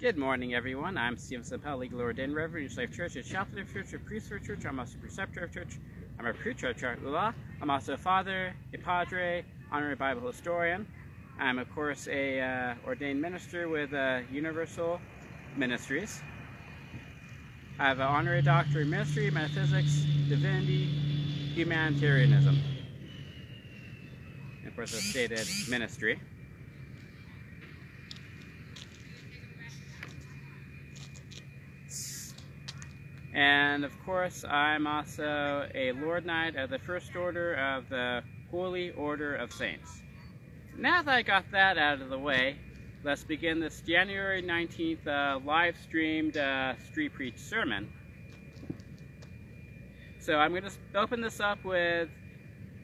Good morning, everyone. I'm Stephen Sempel, legal ordained Reverend New Life Church, a chaplain of church, a priest of church. I'm also a preceptor of church. I'm a preacher of church. I'm also a father, a padre, honorary Bible historian. I'm, of course, a uh, ordained minister with uh, Universal Ministries. I have an honorary doctorate in ministry, metaphysics, divinity, humanitarianism. And of course, a stated ministry. And of course, I'm also a Lord Knight of the First Order of the Holy Order of Saints. Now that I got that out of the way, let's begin this January 19th uh, live streamed uh, Street Preach sermon. So I'm going to open this up with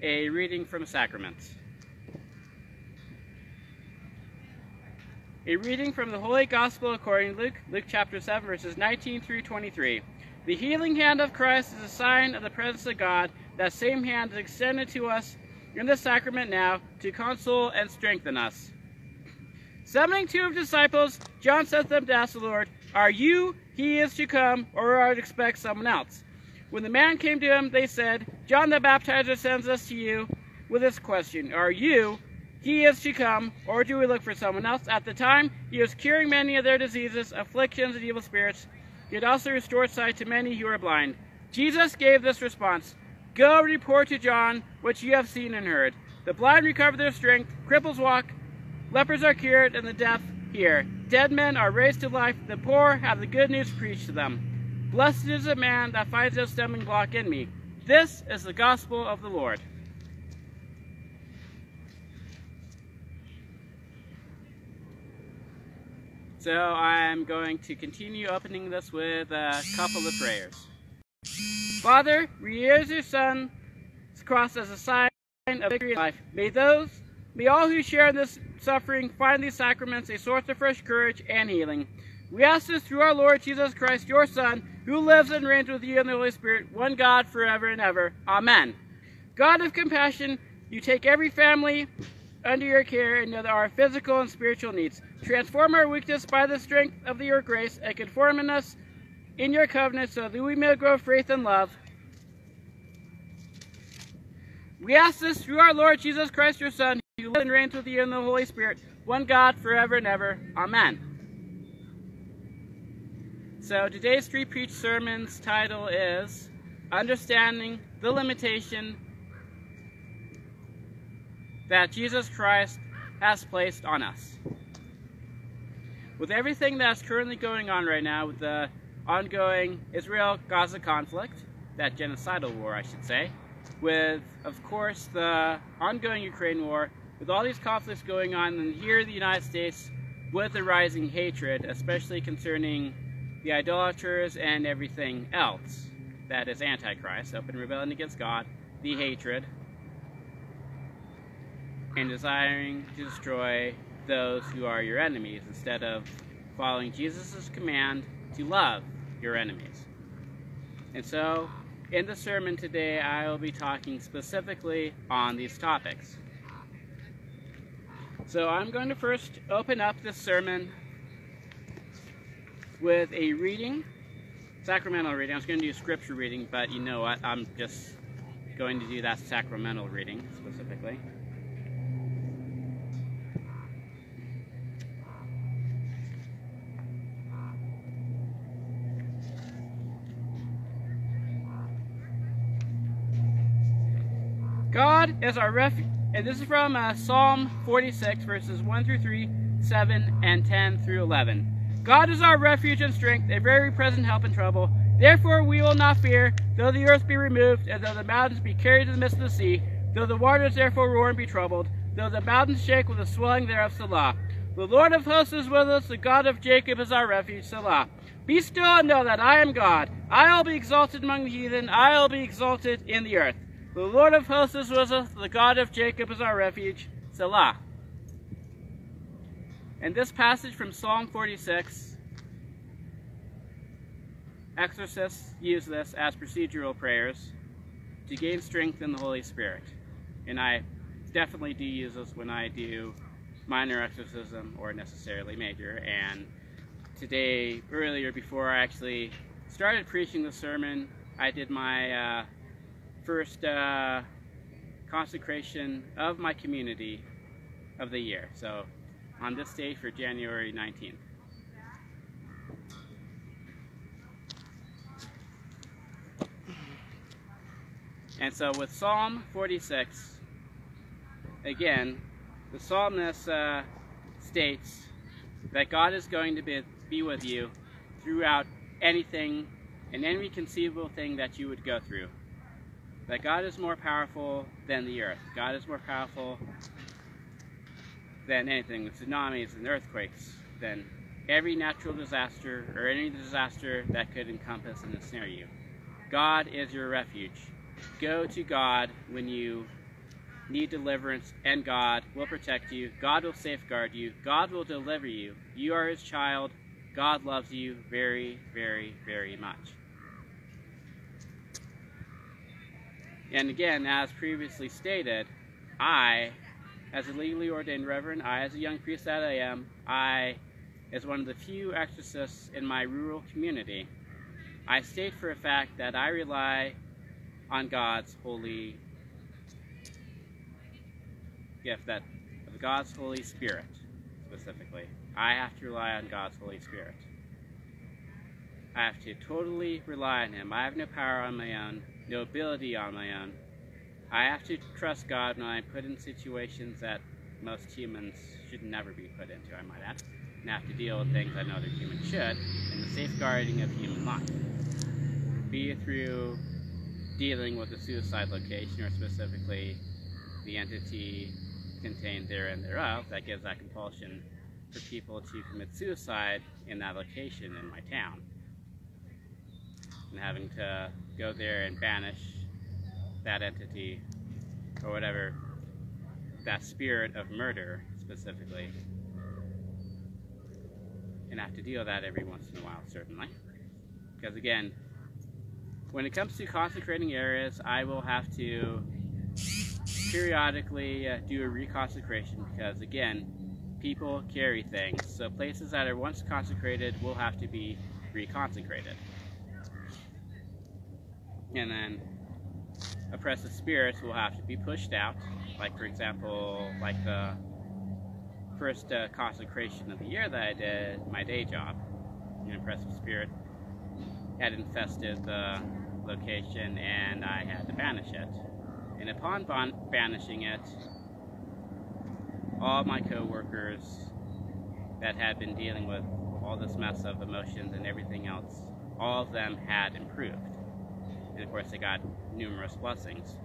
a reading from Sacraments. A reading from the Holy Gospel according to Luke, Luke chapter 7, verses 19 through 23. The healing hand of Christ is a sign of the presence of God. That same hand is extended to us in the sacrament now to console and strengthen us. Summoning two of his disciples, John sent them to ask the Lord, Are you he is to come, or are to expect someone else? When the man came to him, they said, John the Baptizer sends us to you with this question, Are you he is to come, or do we look for someone else? At the time, he was curing many of their diseases, afflictions, and evil spirits, had also restored sight to many who were blind. Jesus gave this response Go report to John what you have seen and heard. The blind recover their strength, cripples walk, lepers are cured, and the deaf hear. Dead men are raised to life, the poor have the good news preached to them. Blessed is the man that finds no stumbling block in me. This is the gospel of the Lord. So I'm going to continue opening this with a couple of prayers. Father, rears your Son's cross as a sign of victory in life. May those, may all who share in this suffering find these sacraments a source of fresh courage and healing. We ask this through our Lord Jesus Christ, your Son, who lives and reigns with you in the Holy Spirit, one God forever and ever. Amen. God of compassion, you take every family under your care and know our physical and spiritual needs. Transform our weakness by the strength of your grace and conform in us in your covenant so that we may grow faith and love. We ask this through our Lord Jesus Christ, your Son, who lives and reigns with you in the Holy Spirit, one God, forever and ever. Amen. So today's Street Preach Sermon's title is Understanding the Limitation that Jesus Christ has placed on us. With everything that's currently going on right now, with the ongoing Israel-Gaza conflict, that genocidal war, I should say, with, of course, the ongoing Ukraine war, with all these conflicts going on, and here in the United States, with the rising hatred, especially concerning the idolaters and everything else that is Antichrist, open rebellion against God, the hatred, and desiring to destroy those who are your enemies instead of following Jesus' command to love your enemies. And so, in the sermon today, I will be talking specifically on these topics. So I'm going to first open up this sermon with a reading, sacramental reading. I was going to do scripture reading, but you know what? I'm just going to do that sacramental reading specifically. God is our refuge. And this is from uh, Psalm 46, verses 1 through 3, 7, and 10 through 11. God is our refuge and strength, a very present help in trouble. Therefore we will not fear, though the earth be removed, and though the mountains be carried to the midst of the sea, though the waters therefore roar and be troubled, though the mountains shake with the swelling thereof, Selah. The Lord of hosts is with us, the God of Jacob is our refuge, Selah. Be still and know that I am God. I will be exalted among the heathen, I will be exalted in the earth. The Lord of hosts is with us, the God of Jacob is our refuge. Selah. And this passage from Psalm 46, exorcists use this as procedural prayers to gain strength in the Holy Spirit. And I definitely do use this when I do minor exorcism or necessarily major. And today, earlier, before I actually started preaching the sermon, I did my uh, first uh, consecration of my community of the year. So on this day for January 19th. And so with Psalm 46, again, the psalmist uh, states that God is going to be, be with you throughout anything and any conceivable thing that you would go through. That God is more powerful than the earth. God is more powerful than anything, the tsunamis and earthquakes, than every natural disaster or any disaster that could encompass and ensnare you. God is your refuge. Go to God when you need deliverance, and God will protect you. God will safeguard you. God will deliver you. You are His child. God loves you very, very, very much. And again, as previously stated, I, as a legally ordained reverend, I, as a young priest that I am, I, as one of the few exorcists in my rural community, I state for a fact that I rely on God's holy gift, that of God's Holy Spirit, specifically. I have to rely on God's Holy Spirit. I have to totally rely on Him. I have no power on my own, no ability on my own. I have to trust God when I'm put in situations that most humans should never be put into, I might add, and have to deal with things that other humans should in the safeguarding of human life. Be it through dealing with a suicide location or specifically the entity contained therein thereof that gives that compulsion for people to commit suicide in that location in my town. And having to go there and banish that entity or whatever, that spirit of murder specifically. And I have to deal with that every once in a while, certainly. Because again, when it comes to consecrating areas, I will have to periodically uh, do a reconsecration because, again, people carry things. So places that are once consecrated will have to be reconsecrated. And then oppressive spirits will have to be pushed out. Like, for example, like the first uh, consecration of the year that I did, my day job, an oppressive spirit had infested the location and I had to banish it. And upon banishing it, all my co-workers that had been dealing with all this mess of emotions and everything else, all of them had improved. And of course they got numerous blessings.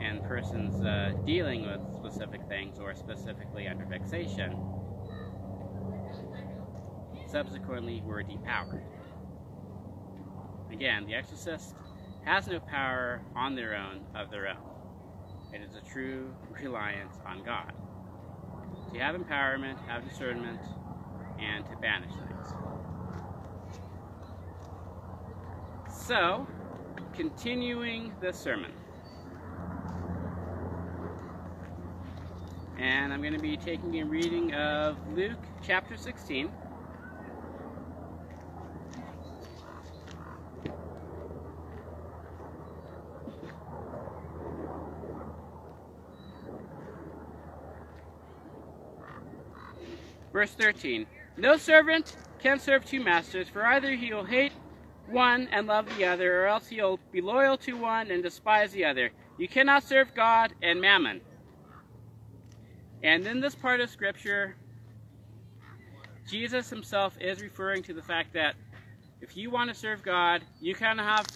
And persons uh, dealing with specific things or specifically under vexation subsequently were depowered. Again, the exorcist has no power on their own of their own. It is a true reliance on God. To have empowerment, have discernment, and to banish things. So, continuing the sermon. And I'm going to be taking a reading of Luke chapter 16. Verse 13 No servant can serve two masters, for either he will hate one and love the other, or else you'll be loyal to one and despise the other. You cannot serve God and mammon. And in this part of Scripture, Jesus himself is referring to the fact that if you want to serve God, you cannot have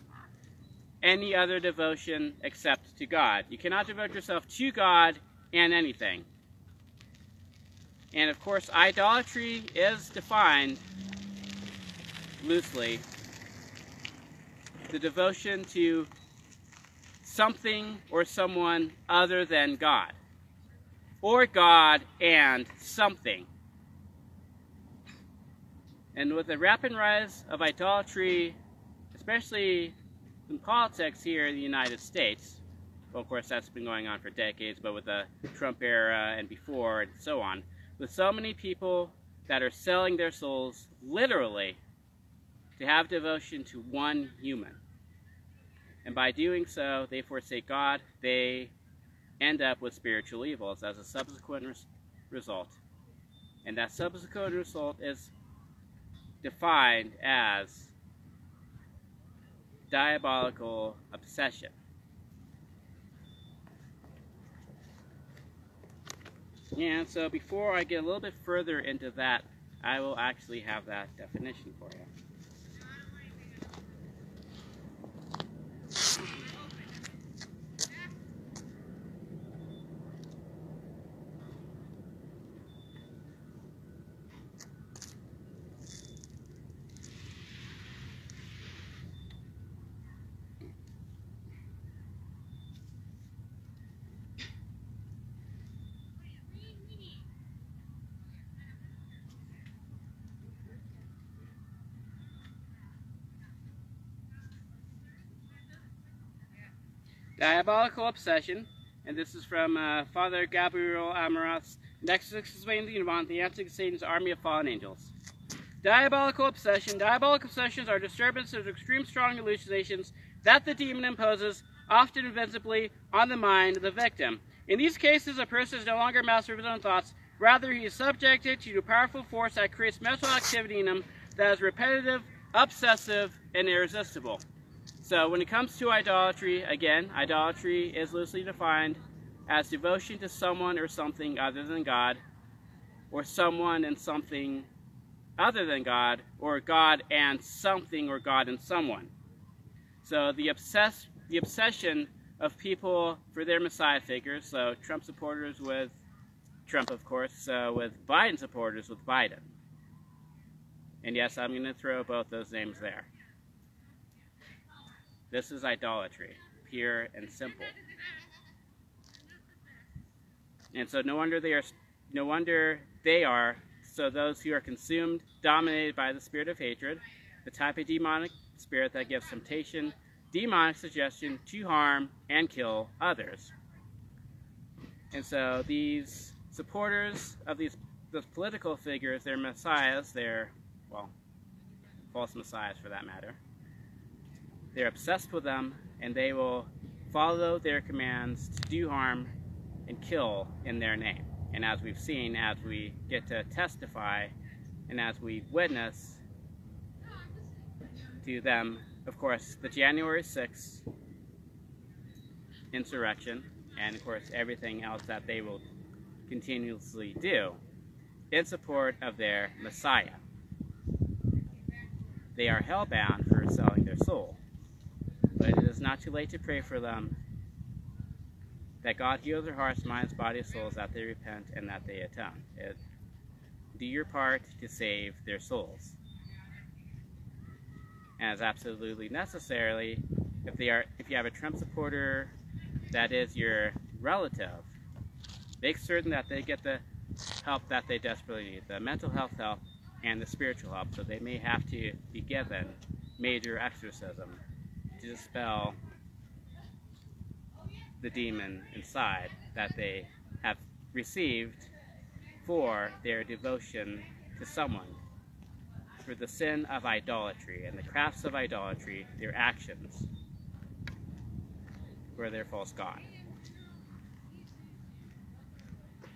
any other devotion except to God. You cannot devote yourself to God and anything. And of course, idolatry is defined loosely the devotion to something or someone other than God, or God and something. And with the rapid rise of idolatry, especially in politics here in the United States, well, of course, that's been going on for decades, but with the Trump era and before and so on, with so many people that are selling their souls literally to have devotion to one human. And by doing so, they forsake God. They end up with spiritual evils as a subsequent res result. And that subsequent result is defined as diabolical obsession. And so before I get a little bit further into that, I will actually have that definition for you. Diabolical Obsession, and this is from uh, Father Gabriel Amorth, Next explains the Unabomber, the answer to Satan's army of fallen angels. Diabolical obsession. Diabolical obsessions are disturbances of extreme strong hallucinations that the demon imposes, often invisibly, on the mind of the victim. In these cases, a person is no longer master of his own thoughts. Rather, he is subjected to a powerful force that creates mental activity in him that is repetitive, obsessive, and irresistible. So when it comes to idolatry, again, idolatry is loosely defined as devotion to someone or something other than God, or someone and something other than God, or God and something or God and someone. So the, obsess the obsession of people for their Messiah figures, so Trump supporters with Trump, of course, so with Biden supporters with Biden. And yes, I'm going to throw both those names there. This is idolatry, pure and simple. And so no wonder they are no wonder they are so those who are consumed, dominated by the spirit of hatred, the type of demonic spirit that gives temptation, demonic suggestion to harm and kill others. And so these supporters of these those political figures, they're messiahs, they're well, false messiahs for that matter. They're obsessed with them, and they will follow their commands to do harm and kill in their name. And as we've seen, as we get to testify, and as we witness to them, of course, the January 6th insurrection, and of course everything else that they will continuously do in support of their Messiah. They are hellbound for selling their soul but it is not too late to pray for them that God heal their hearts, minds, bodies, souls, that they repent and that they atone. It, do your part to save their souls. And it's absolutely necessarily if they are if you have a Trump supporter that is your relative, make certain that they get the help that they desperately need, the mental health help and the spiritual help, so they may have to be given major exorcism to dispel the demon inside that they have received for their devotion to someone, for the sin of idolatry and the crafts of idolatry, their actions, for their false god.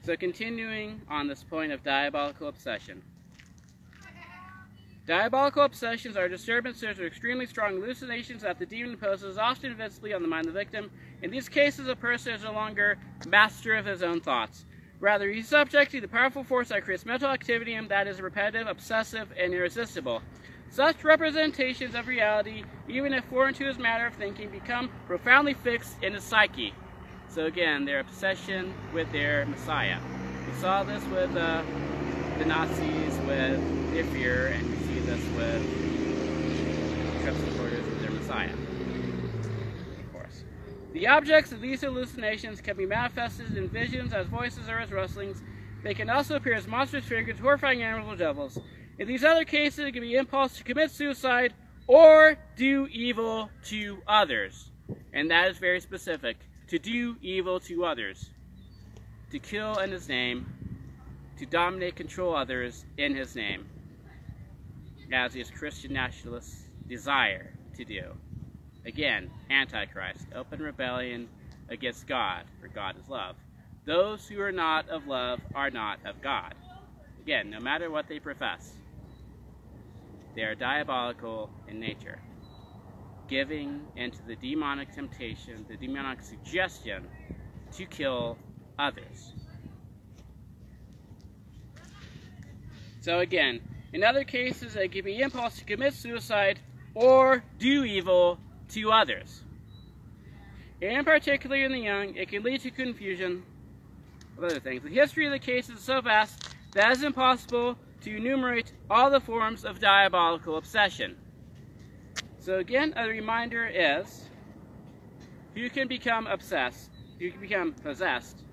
So continuing on this point of diabolical obsession, Diabolical obsessions are disturbances or extremely strong hallucinations that the demon imposes, often invisibly on the mind of the victim. In these cases, a person is no longer master of his own thoughts. Rather, he's subject to the powerful force that creates mental activity him that is repetitive, obsessive, and irresistible. Such representations of reality, even if foreign to his manner of thinking, become profoundly fixed in his psyche. So again, their obsession with their Messiah. We saw this with uh, the Nazis, with their fear, and this with supporters with their Messiah. Of course. The objects of these hallucinations can be manifested in visions as voices or as rustlings. They can also appear as monstrous figures, horrifying animals, or devils. In these other cases, it can be impulse to commit suicide or do evil to others. And that is very specific. To do evil to others. To kill in his name. to dominate, control others in his name, as his Christian nationalists desire to do. Again, Antichrist, open rebellion against God, for God is love. Those who are not of love are not of God. Again, no matter what they profess, they are diabolical in nature, giving into the demonic temptation, the demonic suggestion to kill others. So again, in other cases, it can be impulse to commit suicide or do evil to others. And particularly in the young, it can lead to confusion of other things. The history of the case is so vast that it's impossible to enumerate all the forms of diabolical obsession. So again, a reminder is, you can become obsessed, you can become possessed,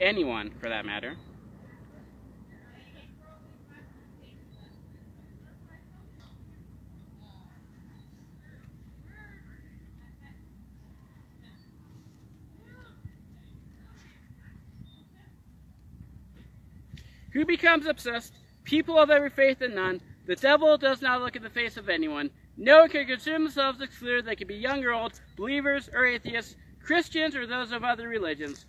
anyone for that matter, Who becomes obsessed? People of every faith and none. The devil does not look at the face of anyone. No one can consider themselves excluded. They can be young or old, believers or atheists, Christians or those of other religions.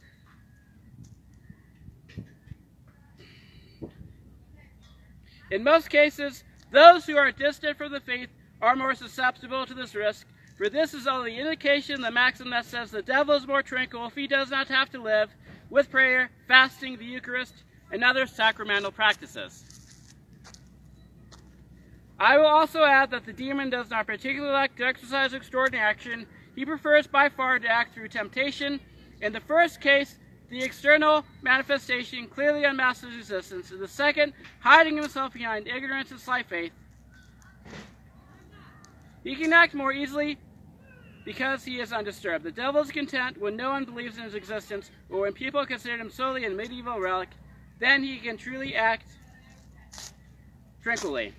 In most cases, those who are distant from the faith are more susceptible to this risk, for this is only indication the maxim that says the devil is more tranquil if he does not have to live with prayer, fasting, the Eucharist, and other sacramental practices. I will also add that the demon does not particularly like to exercise extraordinary action. He prefers by far to act through temptation. In the first case, the external manifestation clearly unmasks his existence. In the second, hiding himself behind ignorance and slight faith. He can act more easily because he is undisturbed. The devil is content when no one believes in his existence or when people consider him solely a medieval relic then he can truly act tranquilly.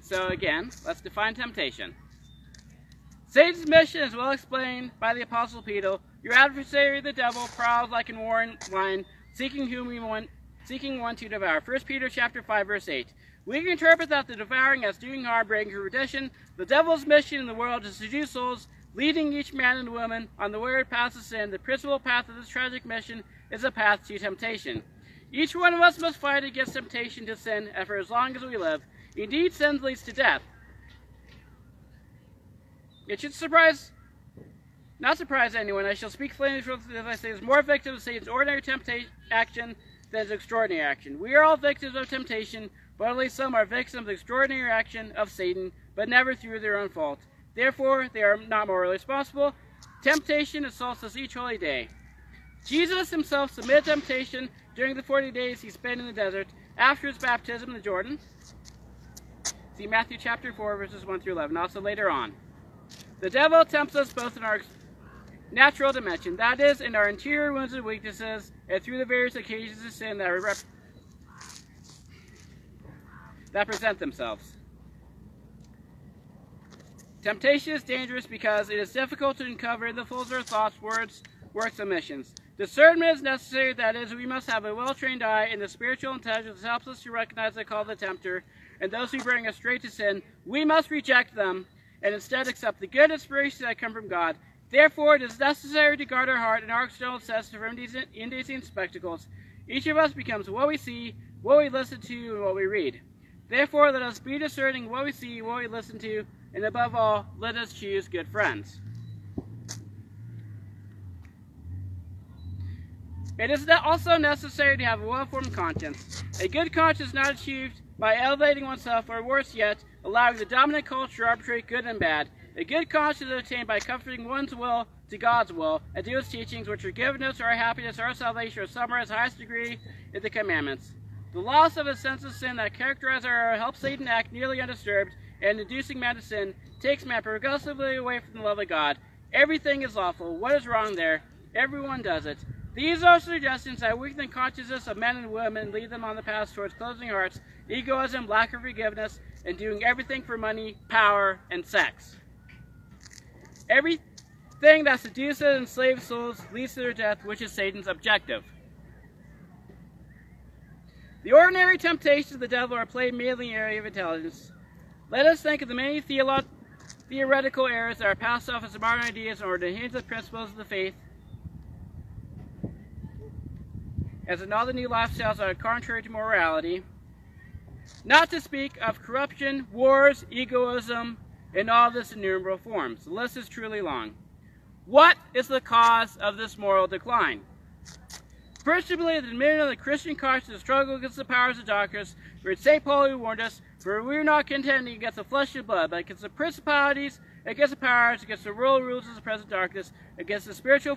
So again, let's define temptation. Satan's mission is well explained by the Apostle Peter. Your adversary, the devil, prowls like a roaring lion, seeking whom he want, seeking one to devour. 1 Peter chapter 5, verse 8. We can interpret that the devouring as doing harm, bringing perdition. The devil's mission in the world is to seduce souls, leading each man and woman on the wayward path of sin. The principal path of this tragic mission is a path to temptation. Each one of us must fight against temptation to sin and for as long as we live. Indeed, sin leads to death. It should surprise, not surprise anyone. I shall speak plainly as I say, there's more victims of Satan's ordinary temptation action than his extraordinary action. We are all victims of temptation, but only some are victims of the extraordinary action of Satan, but never through their own fault. Therefore, they are not morally responsible. Temptation assaults us each holy day. Jesus himself submitted temptation during the 40 days he spent in the desert after his baptism in the Jordan. See Matthew chapter 4, verses 1 through 11, also later on. The devil tempts us both in our natural dimension, that is, in our interior wounds and weaknesses, and through the various occasions of sin that that present themselves. Temptation is dangerous because it is difficult to uncover the full of our thoughts, words, works, and missions. Discernment is necessary, that is, we must have a well-trained eye, and the spiritual intelligence helps us to recognize the call of the tempter, and those who bring us straight to sin, we must reject them, and instead accept the good inspirations that come from God. Therefore, it is necessary to guard our heart and our external senses from indecent spectacles. Each of us becomes what we see, what we listen to, and what we read. Therefore, let us be discerning what we see, what we listen to, and above all, let us choose good friends. It is also necessary to have a well-formed conscience. A good conscience is not achieved by elevating oneself, or worse yet, allowing the dominant culture to arbitrate good and bad. A good conscience is attained by comforting one's will to God's will, and to his teachings, which are given us for our happiness, our salvation, or summarized highest degree in the commandments. The loss of a sense of sin that characterizes our helps Satan act nearly undisturbed and inducing man to sin takes man progressively away from the love of God. Everything is lawful. What is wrong there? Everyone does it. These are suggestions that weaken the consciousness of men and women, lead them on the path towards closing hearts, egoism, lack of forgiveness, and doing everything for money, power, and sex. Everything that seduces and enslaves souls leads to their death, which is Satan's objective. The ordinary temptations of the devil are played mainly in the area of intelligence. Let us think of the many theolo- theoretical errors that are passed off as modern ideas in order to hinge the principles of the faith, as in all the new lifestyles that are contrary to morality. Not to speak of corruption, wars, egoism, and all this innumerable forms. The list is truly long. What is the cause of this moral decline? Principally, the dominion of the Christian conscience struggle against the powers of darkness, where St. Paul who warned us, for we are not contending against the flesh and blood, but against the principalities, against the powers, against the world rulers of the present darkness, against the spiritual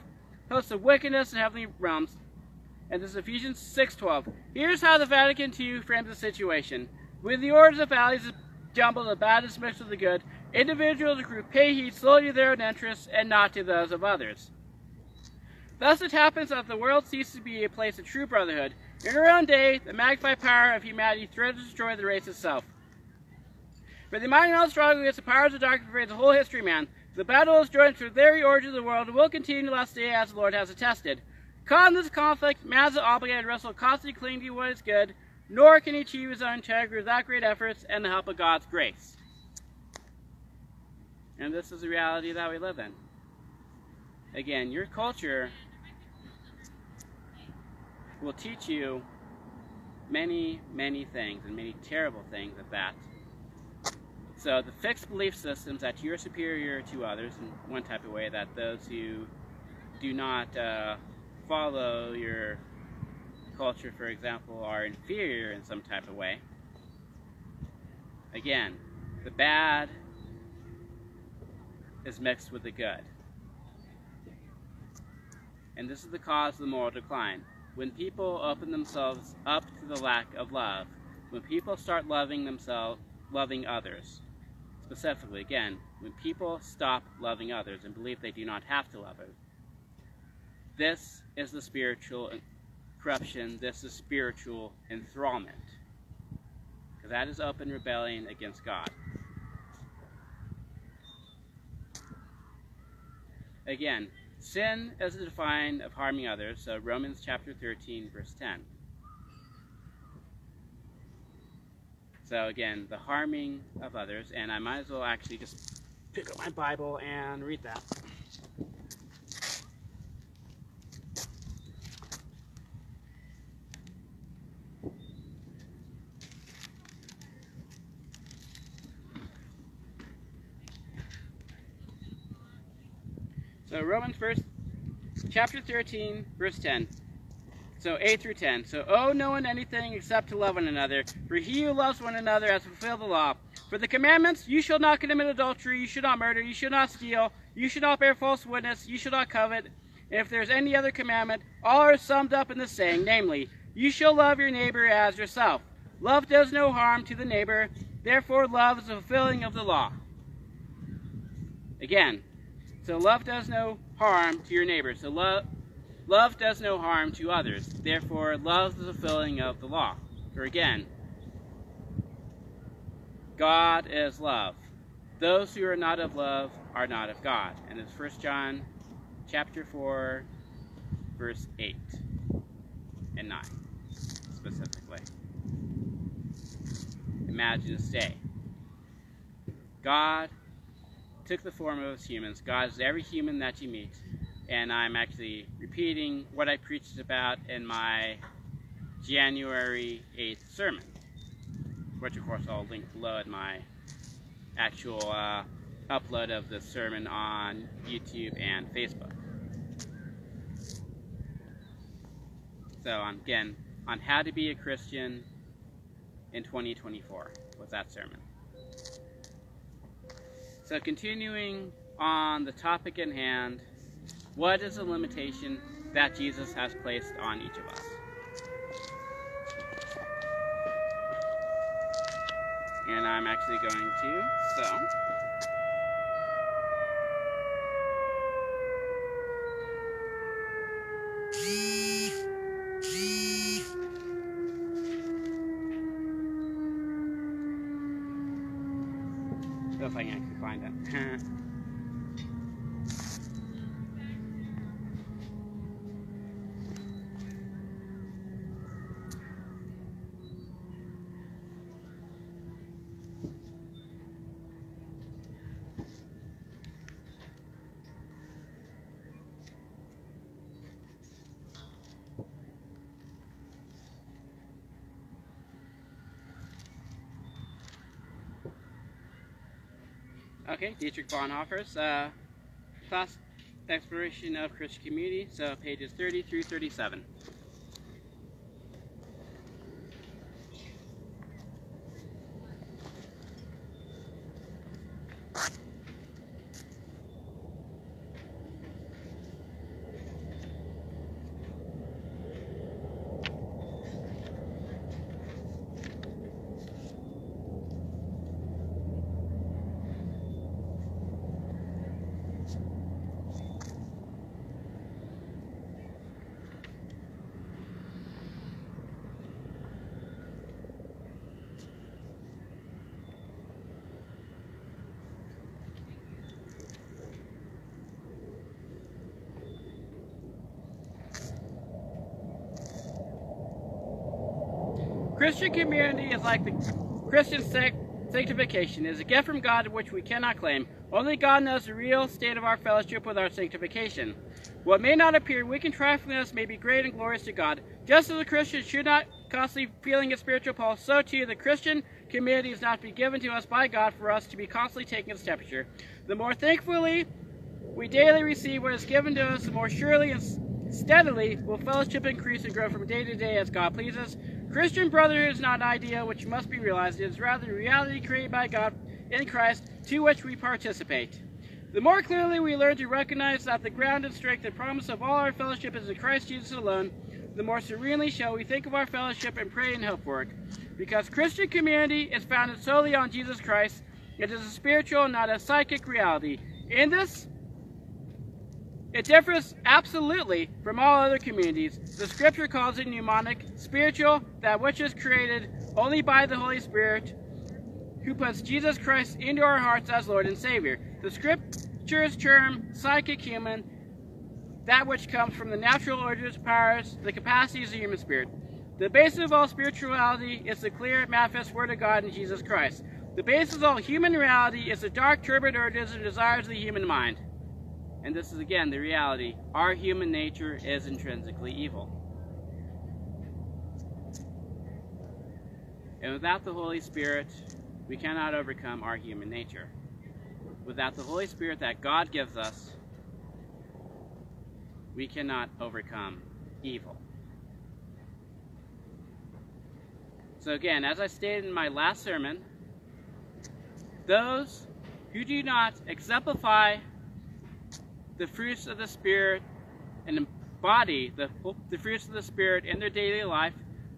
hosts of wickedness in heavenly realms. And this is Ephesians 6.12. Here's how the Vatican II frames the situation. With the orders of values jumbled, the bad is mixed with the good, individuals and groups pay heed solely to their own interests and not to those of others. Thus it happens that the world ceases to be a place of true brotherhood. In our own day, the magnified power of humanity threatens to destroy the race itself. For the mighty now struggle against the powers of darkness pervades the whole history of man. The battle is joined through the very origin of the world and will continue to last day as the Lord has attested. Caught in this conflict, man is obligated to wrestle constantly clinging to what is good, nor can he achieve his own integrity without great efforts and the help of God's grace. And this is the reality that we live in. Again, your culture will teach you many, many things, and many terrible things at that. So the fixed belief systems that you're superior to others in one type of way, that those who do not uh, follow your culture, for example, are inferior in some type of way. Again, the bad is mixed with the good. And this is the cause of the moral decline. When people open themselves up to the lack of love, when people start loving themselves, loving others, specifically, again, when people stop loving others and believe they do not have to love others, this is the spiritual corruption, this is spiritual enthrallment. Because that is open rebellion against God. Again, sin is the define of harming others, so Romans chapter 13, verse 10. So again, the harming of others, and I might as well actually just pick up my Bible and read that. So Romans first, chapter 13, verse 10. So 8 through 10. So owe no one anything except to love one another, for he who loves one another has fulfilled the law. For the commandments, you shall not commit adultery, you shall not murder, you shall not steal, you shall not bear false witness, you shall not covet. And if there's any other commandment, all are summed up in the saying, namely, you shall love your neighbor as yourself. Love does no harm to the neighbor, therefore love is the fulfilling of the law. Again, so love does no harm to your neighbor. So love, love does no harm to others. Therefore, love is the fulfilling of the law. Or again, God is love. Those who are not of love are not of God. And it's 1 John chapter 4, verse 8 and 9, specifically. Imagine this day. God took the form of us humans. God is every human that you meet. And I'm actually repeating what I preached about in my January 8th sermon, which of course I'll link below in my actual uh, upload of the sermon on YouTube and Facebook. So again, on how to be a Christian in 2024 was that sermon. So continuing on the topic in hand, what is the limitation that Jesus has placed on each of us? And I'm actually going to, so... if I can actually find it. Okay, Dietrich Bonhoeffer's uh, class exploration of Christian community, so pages 30 through 37. Christian community is like the Christian sanctification. It is a gift from God which we cannot claim. Only God knows the real state of our fellowship with our sanctification. What may not appear weak and trifling in us may be great and glorious to God. Just as a Christian should not constantly feeling a spiritual pulse, so too the Christian community is not to be given to us by God for us to be constantly taking its temperature. The more thankfully we daily receive what is given to us, the more surely and steadily will fellowship increase and grow from day to day as God pleases. Christian brotherhood is not an idea which must be realized. It is rather a reality created by God in Christ to which we participate. The more clearly we learn to recognize that the ground and strength and promise of all our fellowship is in Christ Jesus alone, the more serenely shall we think of our fellowship and pray and hope for it. Because Christian community is founded solely on Jesus Christ, it is a spiritual, not a psychic reality. In this, it differs absolutely from all other communities. The scripture calls it pneumatic, spiritual, that which is created only by the Holy Spirit, who puts Jesus Christ into our hearts as Lord and Savior. The scriptures term psychic human, that which comes from the natural orders, powers, the capacities of the human spirit. The basis of all spirituality is the clear, manifest Word of God in Jesus Christ. The basis of all human reality is the dark, turbid urges and desires of the human mind. And this is again the reality. Our human nature is intrinsically evil. And without the Holy Spirit, we cannot overcome our human nature. Without the Holy Spirit that God gives us, we cannot overcome evil. So again, as I stated in my last sermon, those who do not exemplify the fruits of the Spirit and embody the, the fruits of the Spirit in their daily life.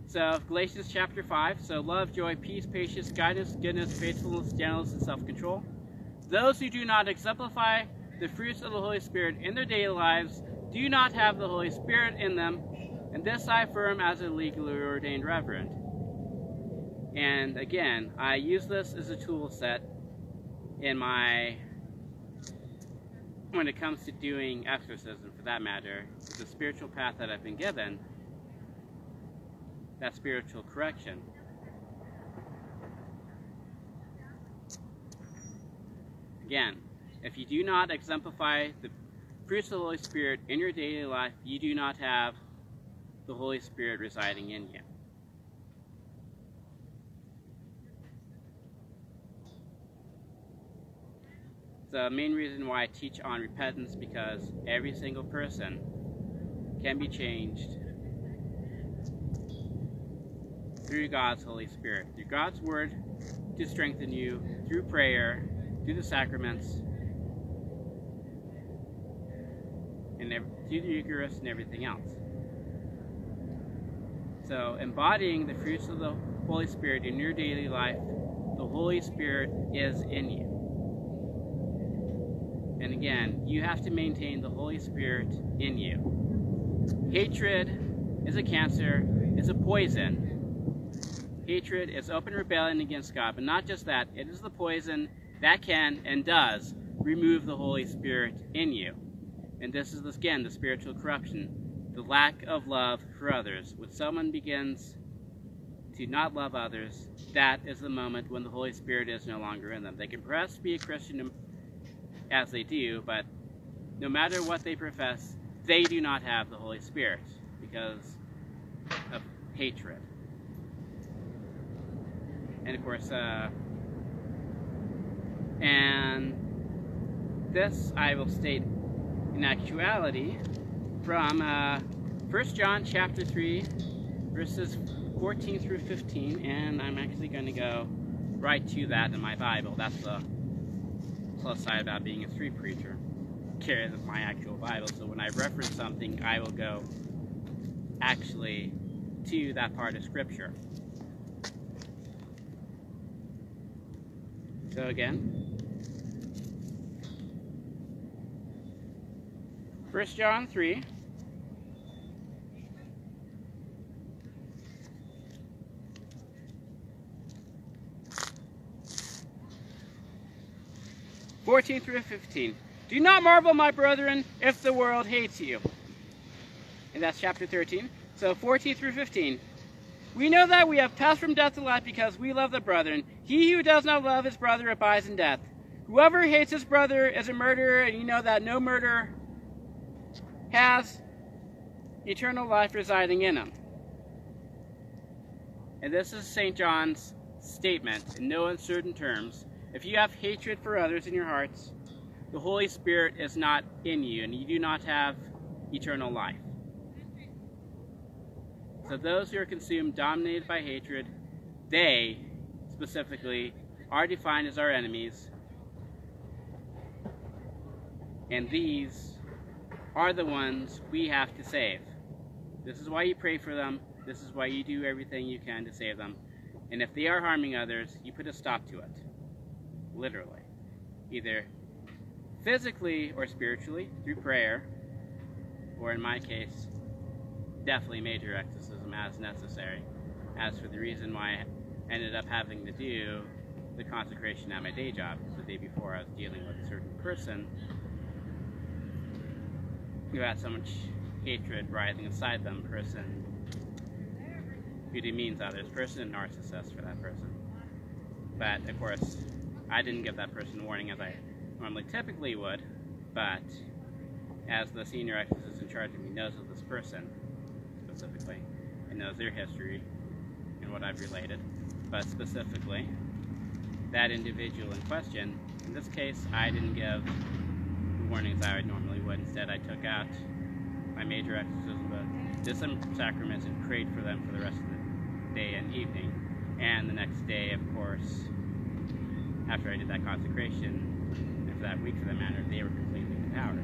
So Galatians chapter 5, so love, joy, peace, patience, kindness, goodness, faithfulness, gentleness, and self-control. Those who do not exemplify the fruits of the Holy Spirit in their daily lives do not have the Holy Spirit in them, and this I affirm as a legally ordained reverend. And again, I use this as a tool set in my when it comes to doing exorcism, for that matter, the spiritual path that I've been given, that spiritual correction. Again, if you do not exemplify the fruits of the Holy Spirit in your daily life, you do not have the Holy Spirit residing in you. The main reason why I teach on repentance because every single person can be changed through God's Holy Spirit, through God's Word to strengthen you, through prayer, through the sacraments, and through the Eucharist and everything else. So, embodying the fruits of the Holy Spirit in your daily life, the Holy Spirit is in you. And again, you have to maintain the Holy Spirit in you. Hatred is a cancer, is a poison. Hatred is open rebellion against God, but not just that, it is the poison that can and does remove the Holy Spirit in you. And this is, again, the spiritual corruption, the lack of love for others. When someone begins to not love others, that is the moment when the Holy Spirit is no longer in them. They can perhaps be a Christian as they do, but no matter what they profess, they do not have the Holy Spirit because of hatred. And of course, uh, and this I will state in actuality from uh, 1 John chapter 3, verses 14 through 15, and I'm actually going to go right to that in my Bible. That's the Plus, side about being a street preacher. carry my actual Bible, so when I reference something, I will go actually to that part of Scripture. So again, First John three, 14 through 15. Do not marvel, my brethren, if the world hates you. And that's chapter 13. So 14 through 15. We know that we have passed from death to life because we love the brethren. He who does not love his brother abides in death. Whoever hates his brother is a murderer, and you know that no murderer has eternal life residing in him. And this is St. John's statement in no uncertain terms if you have hatred for others in your hearts, the Holy Spirit is not in you, and you do not have eternal life. So those who are consumed, dominated by hatred, they specifically are defined as our enemies. And these are the ones we have to save. This is why you pray for them. This is why you do everything you can to save them. And if they are harming others, you put a stop to it. Literally. Either physically or spiritually through prayer, or in my case, definitely major exorcism as necessary. As for the reason why I ended up having to do the consecration at my day job, the day before I was dealing with a certain person who had so much hatred rising inside them, person who demeans others, person narcissist for that person. But of course, I didn't give that person warning as I normally typically would, but as the senior exorcist in charge of me knows of this person specifically, and knows their history and what I've related, but specifically, that individual in question, in this case, I didn't give the warnings I would normally would. Instead, I took out my major exorcism book, did some sacraments, and prayed for them for the rest of the day and evening. And the next day, of course, after I did that consecration, and for that week for that matter, they were completely empowered.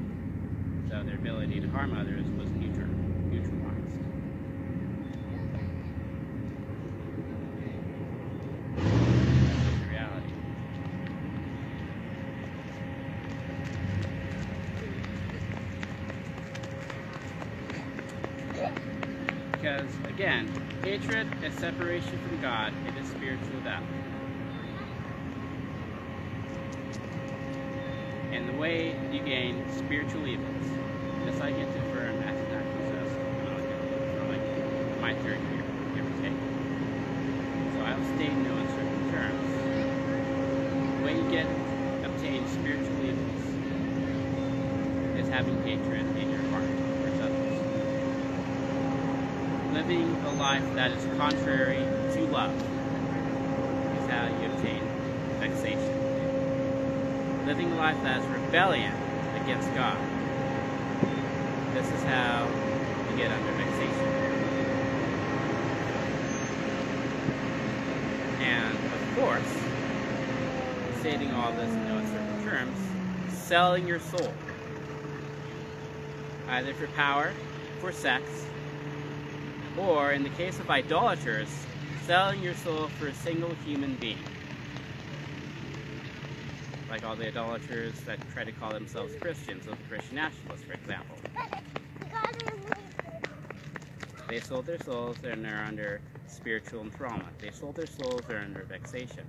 So their ability to harm others was neutral, neutralized. Because, again, hatred is separation from God, it is spiritual death. And the way spiritual events. this I get to affirm as it actually says, from like my third year, give or take. So I'll state in no uncertain terms. Way you get obtain spiritual events is having hatred in your heart towards others. Living a life that is contrary to love is how you obtain vexation. Living a life that is rebellion against God. This is how you get under vexation. And of course, stating all this in no uncertain terms, selling your soul. Either for power, for sex, or in the case of idolaters, selling your soul for a single human being. Like all the idolaters that try to call themselves Christians, the Christian nationalists, for example. They sold their souls and they're under spiritual enthrallment. They sold their souls, they're under vexation.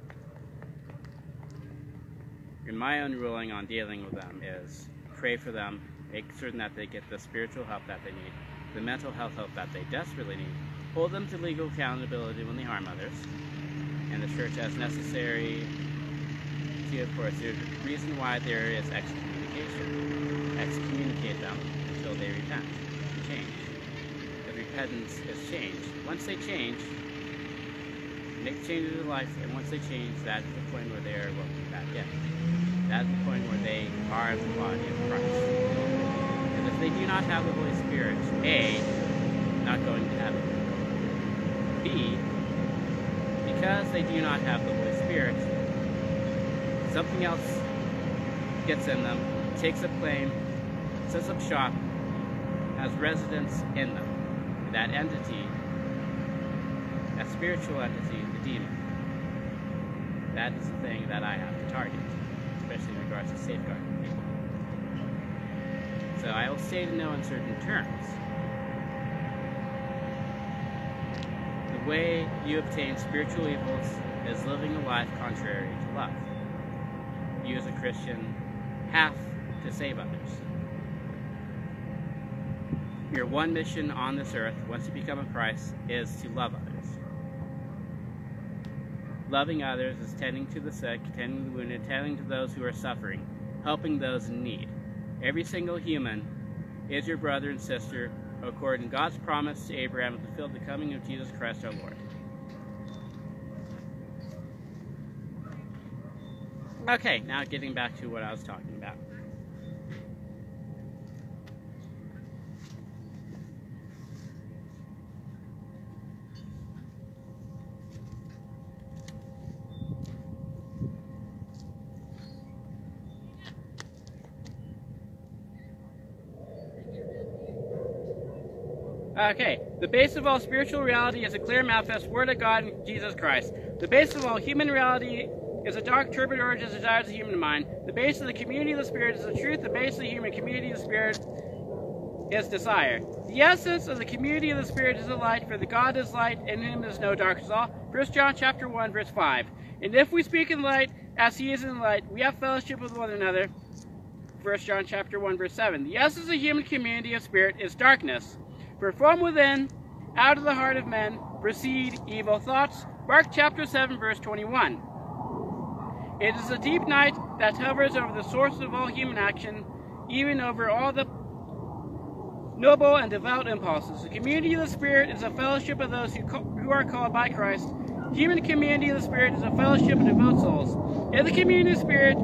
And my own ruling on dealing with them is pray for them, make certain that they get the spiritual help that they need, the mental health help that they desperately need, hold them to legal accountability when they harm others, and the church as necessary of course, a reason why there is excommunication. Excommunicate them until they repent change. The repentance is change. Once they change, make changes in life, and once they change, that's the point where they are welcome back in. That's the point where they are the body of Christ. And if they do not have the Holy Spirit, A, not going to heaven. B, because they do not have the Holy Spirit, something else gets in them, takes a claim, sets up shop, has residence in them. That entity, that spiritual entity, the demon, that is the thing that I have to target, especially in regards to safeguarding people. So I will say to no uncertain terms. The way you obtain spiritual evils is living a life contrary to love. You as a Christian have to save others. Your one mission on this earth, once you become a Christ, is to love others. Loving others is tending to the sick, tending to the wounded, tending to those who are suffering, helping those in need. Every single human is your brother and sister according to God's promise to Abraham to fulfill the coming of Jesus Christ our Lord. Okay, now getting back to what I was talking about. Okay, the base of all spiritual reality is a clear manifest word of God in Jesus Christ. The base of all human reality is a dark, turbid origin desires of the human mind. The base of the community of the Spirit is the truth. The base of the human community of the Spirit is desire. The essence of the community of the Spirit is the light, for the God is light, and in him is no darkness at all. 1 John chapter 1, verse 5. And if we speak in light, as he is in light, we have fellowship with one another. 1 John chapter 1, verse 7. The essence of the human community of spirit is darkness. For from within, out of the heart of men, proceed evil thoughts. Mark chapter 7, verse 21. It is a deep night that hovers over the source of all human action, even over all the noble and devout impulses. The community of the Spirit is a fellowship of those who, who are called by Christ. Human community of the Spirit is a fellowship of devout souls. In the community of the Spirit,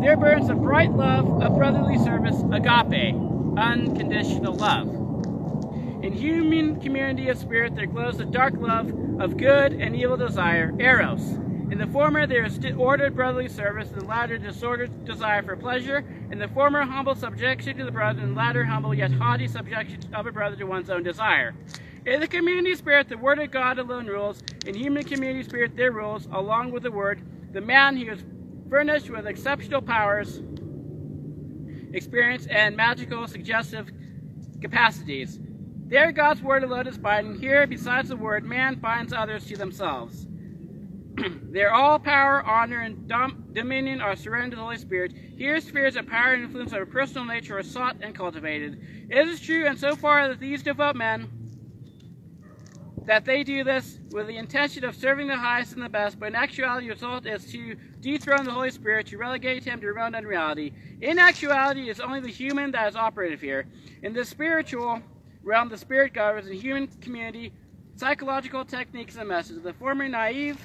there burns a bright love of brotherly service, agape, unconditional love. In human community of spirit, there glows the dark love of good and evil desire, eros. In the former, there is ordered brotherly service, in the latter, disordered desire for pleasure. In the former, humble subjection to the brother, in the latter, humble yet haughty subjection of a brother to one's own desire. In the community spirit, the word of God alone rules. In human community spirit, there rules, along with the word, the man who is furnished with exceptional powers, experience, and magical suggestive capacities. There God's word alone is binding. Here, besides the word, man binds others to themselves. there all power, honor, and dom dominion are surrendered to the Holy Spirit. Here spheres of power and influence of a personal nature are sought and cultivated. It is true, and so far that these devout men, that they do this with the intention of serving the highest and the best, but in actuality the result is to dethrone the Holy Spirit, to relegate him to remote unreality. In actuality, it is only the human that is operative here. In the spiritual, realm, the spirit governs in human community, psychological techniques and methods. Of the former naive,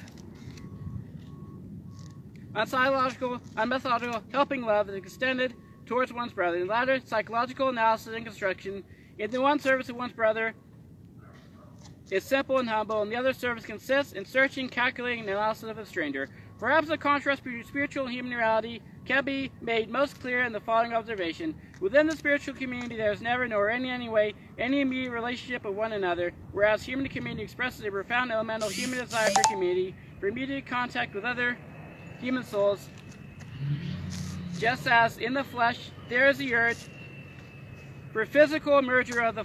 unpsychological, unmethodical helping love is extended towards one's brother. In the latter, psychological analysis and construction. In the one service of one's brother is simple and humble, and the other service consists in searching, calculating, and analysis of a stranger. Perhaps the contrast between spiritual and human reality can be made most clear in the following observation. Within the spiritual community, there is never, nor in any way, any immediate relationship with one another, whereas human community expresses a profound elemental human desire for community, for immediate contact with other human souls, just as in the flesh there is the urge for physical merger of the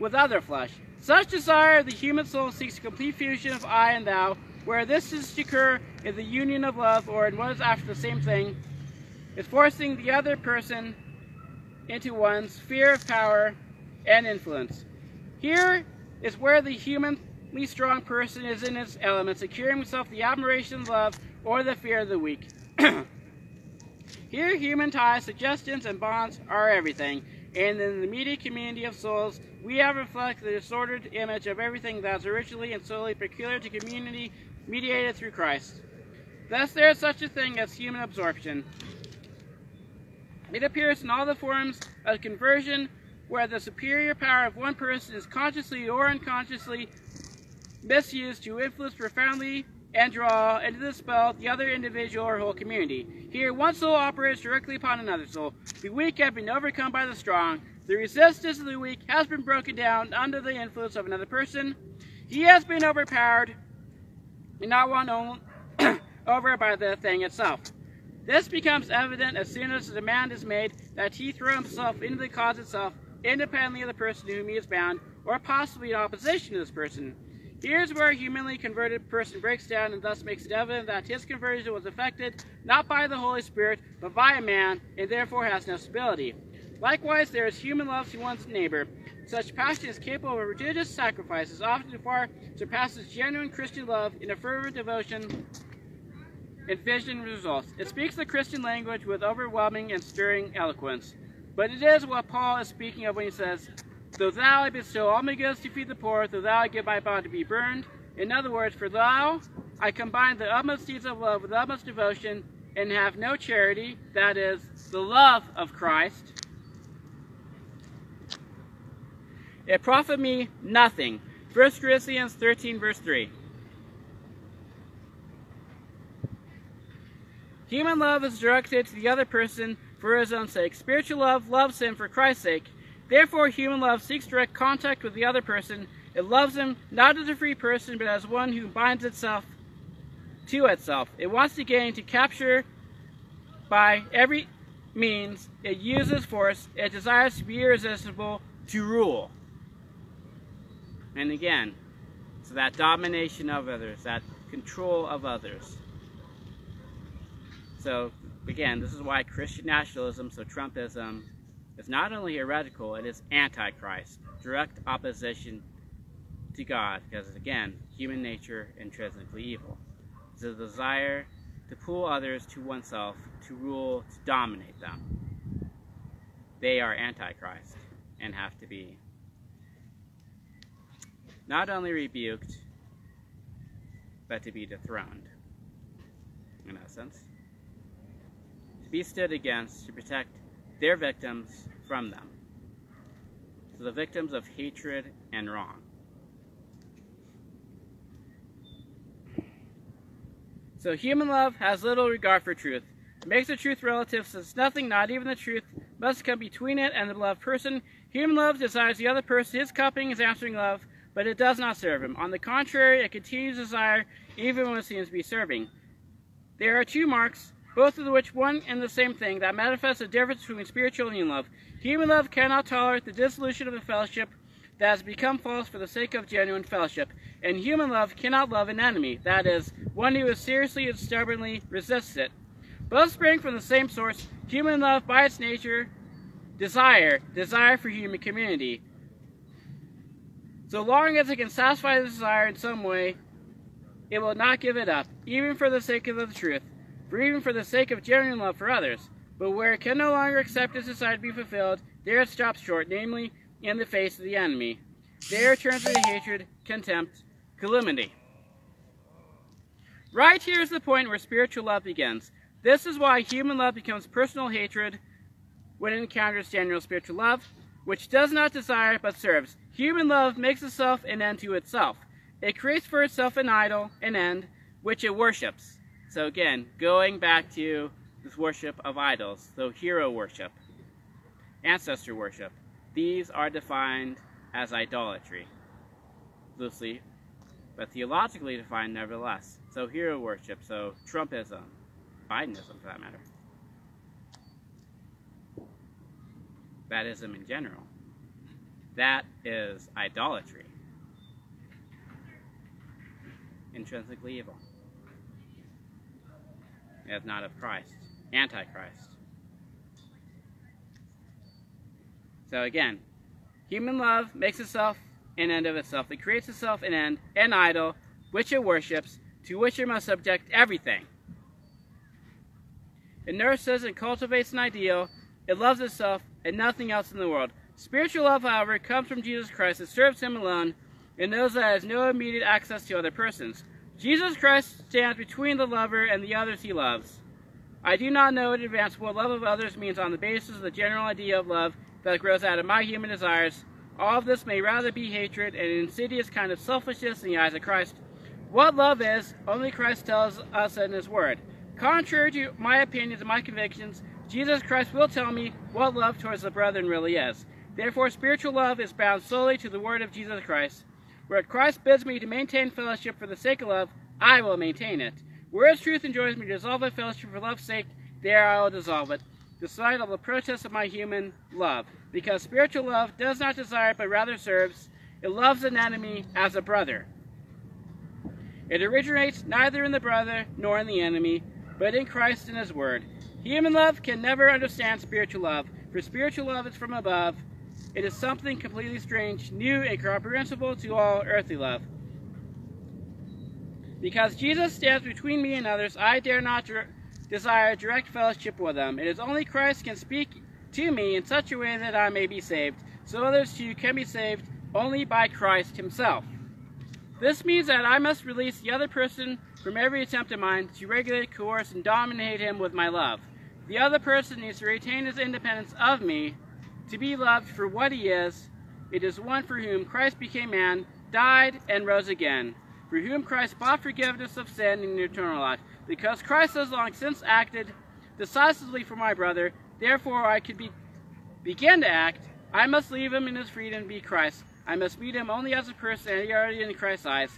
with other flesh. Such desire of the human soul seeks complete fusion of I and thou, where this is to occur in the union of love or in what is after the same thing, is forcing the other person into one's sphere of power and influence. Here is where the humanly strong person is in its element, securing himself the admiration, love, or the fear of the weak. Here, human ties, suggestions, and bonds are everything. And in the immediate community of souls, we have reflected the disordered image of everything that's originally and solely peculiar to community mediated through Christ. Thus, there is such a thing as human absorption. It appears in all the forms of conversion where the superior power of one person is consciously or unconsciously misused to influence profoundly and draw into the spell the other individual or whole community. Here, one soul operates directly upon another soul. The weak have been overcome by the strong. The resistance of the weak has been broken down under the influence of another person. He has been overpowered and not won over by the thing itself. This becomes evident as soon as the demand is made that he throw himself into the cause itself, independently of the person to whom he is bound, or possibly in opposition to this person. Here's where a humanly converted person breaks down and thus makes it evident that his conversion was effected not by the Holy Spirit, but by a man, and therefore has no stability. Likewise, there is human love to one's neighbor. Such passion is capable of religious sacrifices, often far surpasses genuine Christian love in a fervent devotion and vision results. It speaks the Christian language with overwhelming and stirring eloquence. But it is what Paul is speaking of when he says, Though thou I bestow all my goods to feed the poor, though thou I give my body to be burned. In other words, for thou I combine the utmost deeds of love with utmost devotion, and have no charity, that is, the love of Christ. It profit me nothing. 1 Corinthians 13, verse 3. Human love is directed to the other person for his own sake. Spiritual love loves him for Christ's sake. Therefore, human love seeks direct contact with the other person. It loves him not as a free person, but as one who binds itself to itself. It wants to gain, to capture by every means. It uses force. It desires to be irresistible, to rule. And again, so that domination of others, that control of others. So, again, this is why Christian nationalism, so Trumpism, is not only heretical, it is antichrist, direct opposition to God, because again, human nature intrinsically evil. It's a desire to pull others to oneself, to rule, to dominate them. They are antichrist and have to be not only rebuked, but to be dethroned, in essence to be stood against to protect their victims from them. So the victims of hatred and wrong. So human love has little regard for truth. It makes the truth relative since nothing, not even the truth, must come between it and the beloved person. Human love desires the other person, his cupping, his answering love, but it does not serve him. On the contrary, it continues desire even when it seems to be serving. There are two marks both of which one and the same thing, that manifests the difference between spiritual and human love. Human love cannot tolerate the dissolution of the fellowship that has become false for the sake of genuine fellowship, and human love cannot love an enemy, that is, one who seriously and stubbornly resists it. Both spring from the same source, human love by its nature, desire, desire for human community. So long as it can satisfy the desire in some way, it will not give it up, even for the sake of the truth for even for the sake of genuine love for others. But where it can no longer accept its desire to be fulfilled, there it stops short, namely in the face of the enemy. There it turns to hatred, contempt, calumny. Right here is the point where spiritual love begins. This is why human love becomes personal hatred when it encounters genuine spiritual love, which does not desire but serves. Human love makes itself an end to itself. It creates for itself an idol, an end, which it worships. So again, going back to this worship of idols, so hero worship, ancestor worship, these are defined as idolatry, loosely, but theologically defined nevertheless. So hero worship, so Trumpism, Bidenism for that matter, Badism in general, that is idolatry, intrinsically evil as not of Christ, Antichrist. So again, human love makes itself an end of itself. It creates itself an end, an idol, which it worships, to which it must subject everything. It nurses and cultivates an ideal. It loves itself and nothing else in the world. Spiritual love, however, comes from Jesus Christ. It serves him alone and knows that it has no immediate access to other persons. Jesus Christ stands between the lover and the others he loves. I do not know in advance what love of others means on the basis of the general idea of love that grows out of my human desires. All of this may rather be hatred and an insidious kind of selfishness in the eyes of Christ. What love is, only Christ tells us in His Word. Contrary to my opinions and my convictions, Jesus Christ will tell me what love towards the brethren really is. Therefore, spiritual love is bound solely to the Word of Jesus Christ. Where Christ bids me to maintain fellowship for the sake of love, I will maintain it. Whereas truth enjoins me to dissolve a fellowship for love's sake, there I will dissolve it, despite all the protests of my human love. Because spiritual love does not desire, but rather serves. It loves an enemy as a brother. It originates neither in the brother nor in the enemy, but in Christ and His Word. Human love can never understand spiritual love, for spiritual love is from above. It is something completely strange, new, and incomprehensible to all earthly love. Because Jesus stands between me and others, I dare not desire direct fellowship with them. It is only Christ can speak to me in such a way that I may be saved, so others too can be saved only by Christ himself. This means that I must release the other person from every attempt of mine to regulate, coerce, and dominate him with my love. The other person needs to retain his independence of me, to be loved for what he is. It is one for whom Christ became man, died, and rose again for whom Christ bought forgiveness of sin and eternal life. Because Christ has long since acted decisively for my brother, therefore I could be, begin to act. I must leave him in his freedom and be Christ. I must meet him only as a person and already in Christ's eyes.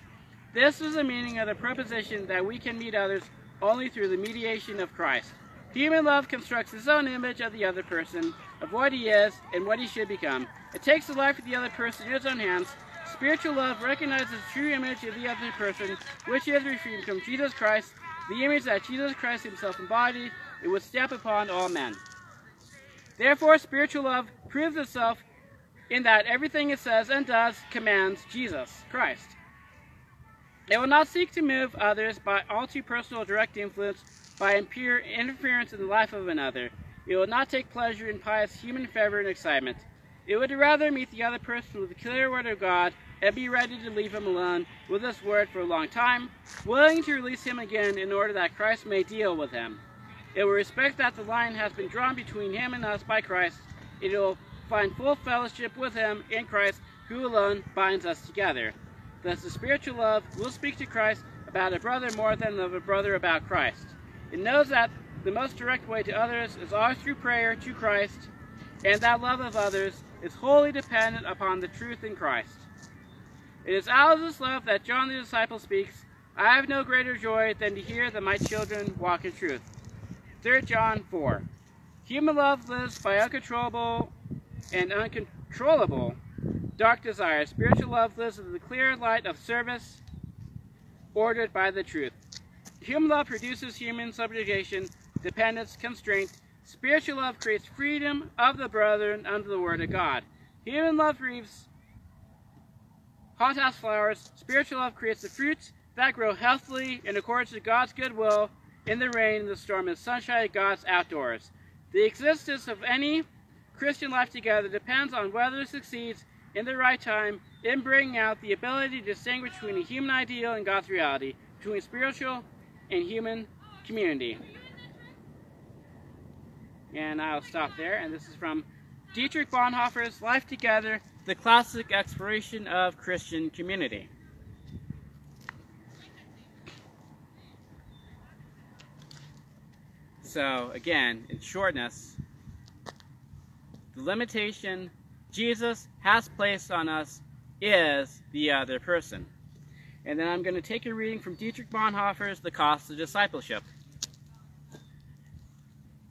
This is the meaning of the proposition that we can meet others only through the mediation of Christ. Human love constructs its own image of the other person, of what he is and what he should become. It takes the life of the other person in its own hands Spiritual love recognizes the true image of the other person, which is received from Jesus Christ, the image that Jesus Christ himself embodied, it would step upon all men. Therefore, spiritual love proves itself in that everything it says and does commands Jesus Christ. It will not seek to move others by all too personal direct influence, by impure interference in the life of another. It will not take pleasure in pious human fervor and excitement. It would rather meet the other person with the clear word of God and be ready to leave him alone with this word for a long time, willing to release him again in order that Christ may deal with him. It will respect that the line has been drawn between him and us by Christ. It will find full fellowship with him in Christ, who alone binds us together. Thus, the spiritual love will speak to Christ about a brother more than of a brother about Christ. It knows that the most direct way to others is always through prayer to Christ, and that love of others is wholly dependent upon the truth in Christ. It is out of this love that John the disciple speaks, I have no greater joy than to hear that my children walk in truth. 3 John 4. Human love lives by uncontrollable and uncontrollable dark desires. Spiritual love lives in the clear light of service ordered by the truth. Human love produces human subjugation, dependence, constraint. Spiritual love creates freedom of the brethren under the word of God. Human love reaps hothouse flowers. Spiritual love creates the fruits that grow healthily in accordance with God's good will in the rain, in the storm, and sunshine of God's outdoors. The existence of any Christian life together depends on whether it succeeds in the right time in bringing out the ability to distinguish between a human ideal and God's reality, between spiritual and human community. And I'll stop there, and this is from Dietrich Bonhoeffer's Life Together, the classic exploration of Christian community. So, again, in shortness, the limitation Jesus has placed on us is the other person. And then I'm going to take a reading from Dietrich Bonhoeffer's The Cost of Discipleship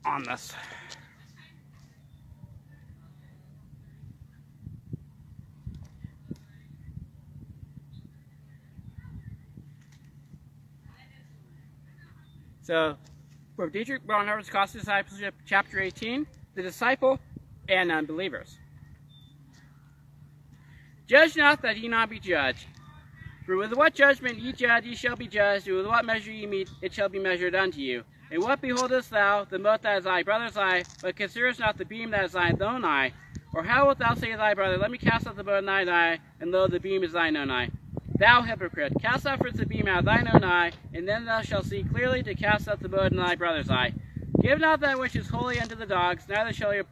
on this. So, from Dietrich Bonhoeffer's Cost of Discipleship, Chapter 18, The Disciple and Unbelievers. Judge not that ye not be judged. For with what judgment ye judge, ye shall be judged, and with what measure ye meet, it shall be measured unto you. And what beholdest thou, the mote that is thy brother's eye, but considerest not the beam that is thine own eye? Or how wilt thou say to thy brother, Let me cast out the mote in thine eye, and lo, the beam is thine own eye? Thou hypocrite, cast out first the beam out of thine own eye, and then thou shalt see clearly to cast out the mote in thy brother's eye. Give not that which is holy unto the dogs, neither shall you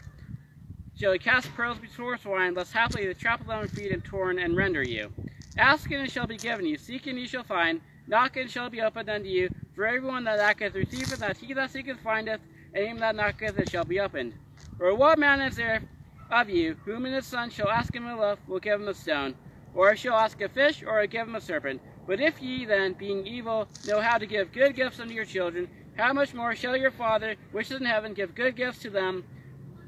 shall cast pearls before swine, lest haply they trample them and feed and torn and render you. Ask and it shall be given you, seek and ye shall find, knock and it shall be opened unto you. For everyone that asketh receiveth, that he that seeketh findeth, and him that knocketh it shall be opened. Or what man is there of you, whom in his son shall ask him a loaf, will give him a stone? Or shall ask a fish, or give him a serpent? But if ye then, being evil, know how to give good gifts unto your children, how much more shall your Father, which is in heaven, give good gifts to them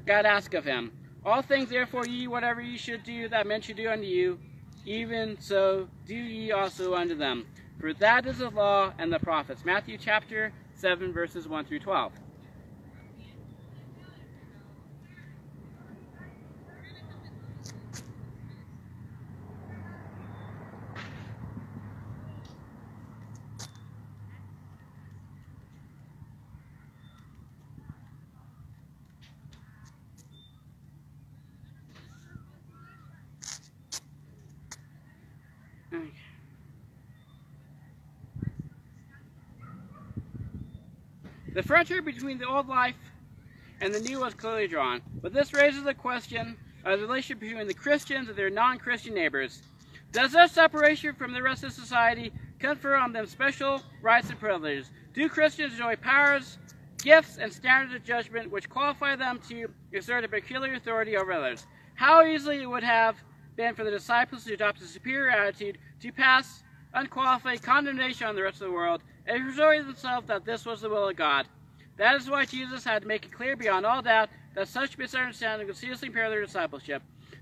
God ask of him? All things therefore ye, whatever ye should do, that men should do unto you, even so do ye also unto them. For that is the law and the prophets. Matthew chapter 7, verses 1 through 12. The frontier between the old life and the new was clearly drawn, but this raises the question of the relationship between the Christians and their non-Christian neighbors. Does their separation from the rest of society confer on them special rights and privileges? Do Christians enjoy powers, gifts, and standards of judgment which qualify them to exert a peculiar authority over others? How easily it would have been for the disciples to adopt a superior attitude, to pass unqualified condemnation on the rest of the world, and persuaded themselves that this was the will of God. That is why Jesus had to make it clear beyond all doubt that such misunderstanding would seriously impair their discipleship.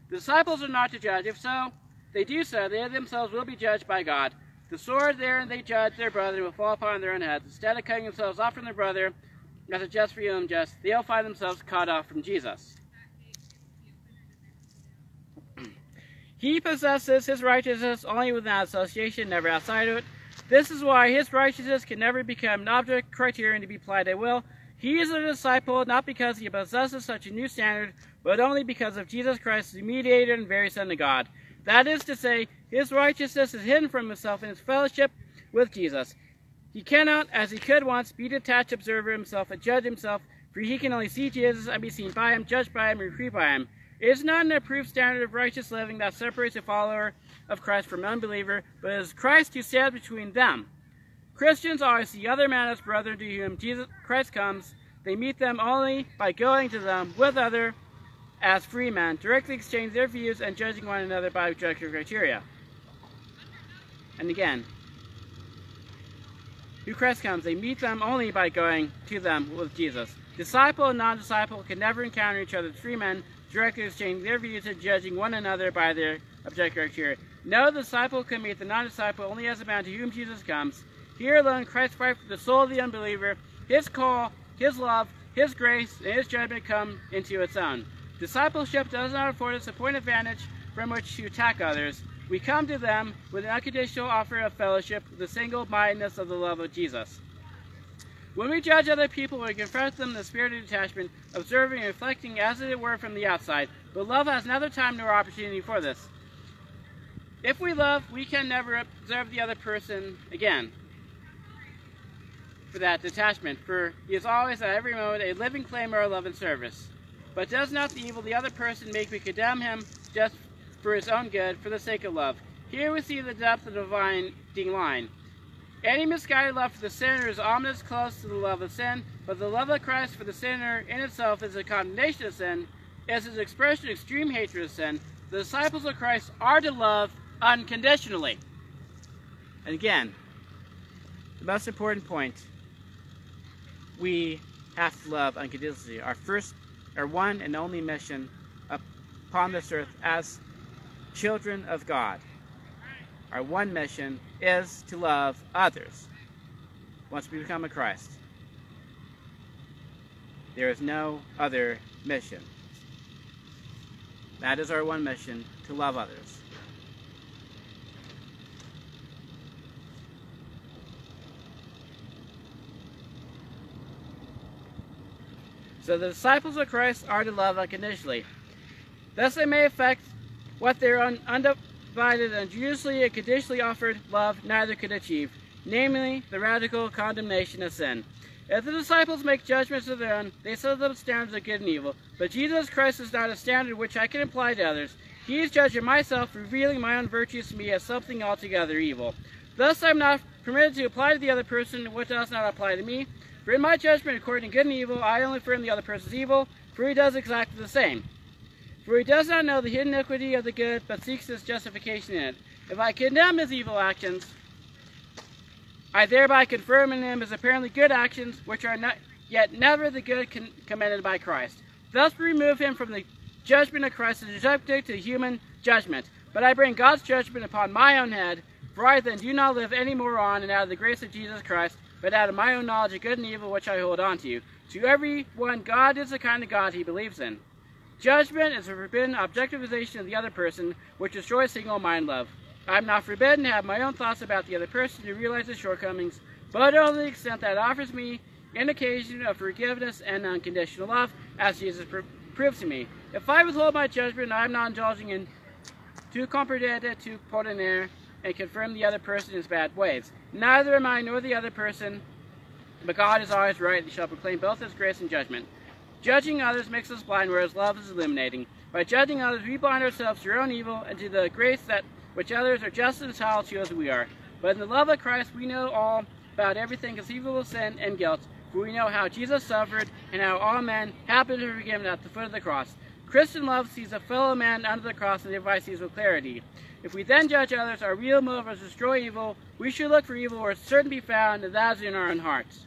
The disciples are not to judge. If so, they do so, they themselves will be judged by God. The sword there and they judge their brother will fall upon their own heads. Instead of cutting themselves off from their brother, as a just for you and unjust, they'll find themselves cut off from Jesus. he possesses his righteousness only within association, never outside of it. This is why his righteousness can never become an object criterion to be applied at will. He is a disciple not because he possesses such a new standard, but only because of Jesus Christ, the mediator and very Son of God. That is to say, his righteousness is hidden from himself in his fellowship with Jesus. He cannot, as he could once, be detached observer himself and judge himself, for he can only see Jesus and be seen by him, judged by him, and reproved by him. It is not an approved standard of righteous living that separates a follower of Christ from unbeliever, but it is Christ who stands between them. Christians always see other man as brother to whom Jesus Christ comes. They meet them only by going to them with other as free men, directly exchange their views and judging one another by objective criteria. And again, who Christ comes, they meet them only by going to them with Jesus. Disciple and non-disciple can never encounter each other as free men, directly exchanging their views and judging one another by their criteria. No disciple can meet the non-disciple only as a man to whom Jesus comes. Here alone Christ for the soul of the unbeliever. His call, his love, his grace, and his judgment come into its own. Discipleship does not afford us a point of vantage from which to attack others. We come to them with an unconditional offer of fellowship, the single-mindedness of the love of Jesus. When we judge other people, we confront them in the spirit of detachment, observing and reflecting as it were from the outside. But love has neither time nor opportunity for this. If we love, we can never observe the other person again for that detachment, for he is always at every moment a living claimer of our love and service. But does not the evil the other person make we condemn him just for his own good, for the sake of love? Here we see the depth of the dividing line. Any misguided love for the sinner is ominous close to the love of sin, but the love of Christ for the sinner in itself is a condemnation of sin, is his expression of extreme hatred of sin. The disciples of Christ are to love unconditionally. And again, the most important point, we have to love unconditionally. Our first, our one and only mission upon this earth as children of God, our one mission is to love others once we become a Christ. There is no other mission. That is our one mission, to love others. So the disciples of Christ are to love unconditionally. Thus they may affect what their un undivided and usually and conditionally offered love neither could achieve, namely the radical condemnation of sin. If the disciples make judgments of their own, they set up standards of good and evil. But Jesus Christ is not a standard which I can apply to others. He is judging myself, revealing my own virtues to me as something altogether evil. Thus I am not permitted to apply to the other person what does not apply to me. For in my judgment, according to good and evil, I only affirm the other person's evil, for he does exactly the same. For he does not know the hidden iniquity of the good, but seeks his justification in it. If I condemn his evil actions, I thereby confirm in him his apparently good actions, which are not yet never the good commended by Christ. Thus remove him from the judgment of Christ and subject to human judgment. But I bring God's judgment upon my own head, for I then do not live any more on and out of the grace of Jesus Christ, but out of my own knowledge of good and evil which I hold on to. To every one, God is the kind of God he believes in. Judgment is a forbidden objectivization of the other person, which destroys single-mind love. I am not forbidden to have my own thoughts about the other person to realize his shortcomings, but only the extent that offers me an occasion of forgiveness and unconditional love, as Jesus pr proves to me. If I withhold my judgment, I am not indulging in to comprendere, to pardonner, and confirm the other person in his bad ways. Neither am I nor the other person, but God is always right, and shall proclaim both his grace and judgment. Judging others makes us blind, whereas love is illuminating. By judging others, we blind ourselves to our own evil and to the grace that which others are just as entitled to as we are. But in the love of Christ, we know all about everything conceivable of sin and guilt, for we know how Jesus suffered and how all men happen to be forgiven at the foot of the cross. Christian love sees a fellow man under the cross and thereby sees with clarity. If we then judge others, our real motive is to destroy evil. We should look for evil where it's certain to be found, and that is in our own hearts.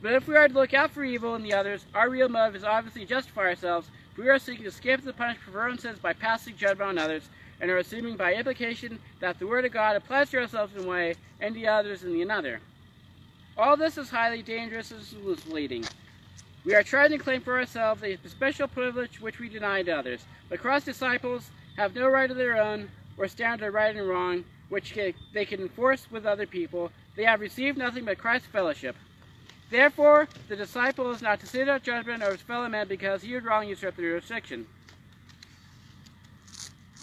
But if we are to look out for evil in the others, our real motive is obviously to justify ourselves. We are seeking to escape the punishment for our own sins by passing judgment on others, and are assuming by implication that the Word of God applies to ourselves in one way and the others in the another. All this is highly dangerous and misleading. We are trying to claim for ourselves a special privilege which we deny to others. But Christ's disciples have no right of their own or standard of right and wrong which they can enforce with other people. They have received nothing but Christ's fellowship. Therefore, the disciple is not to sit out judgment of his fellow man because he would wrong usurp their jurisdiction.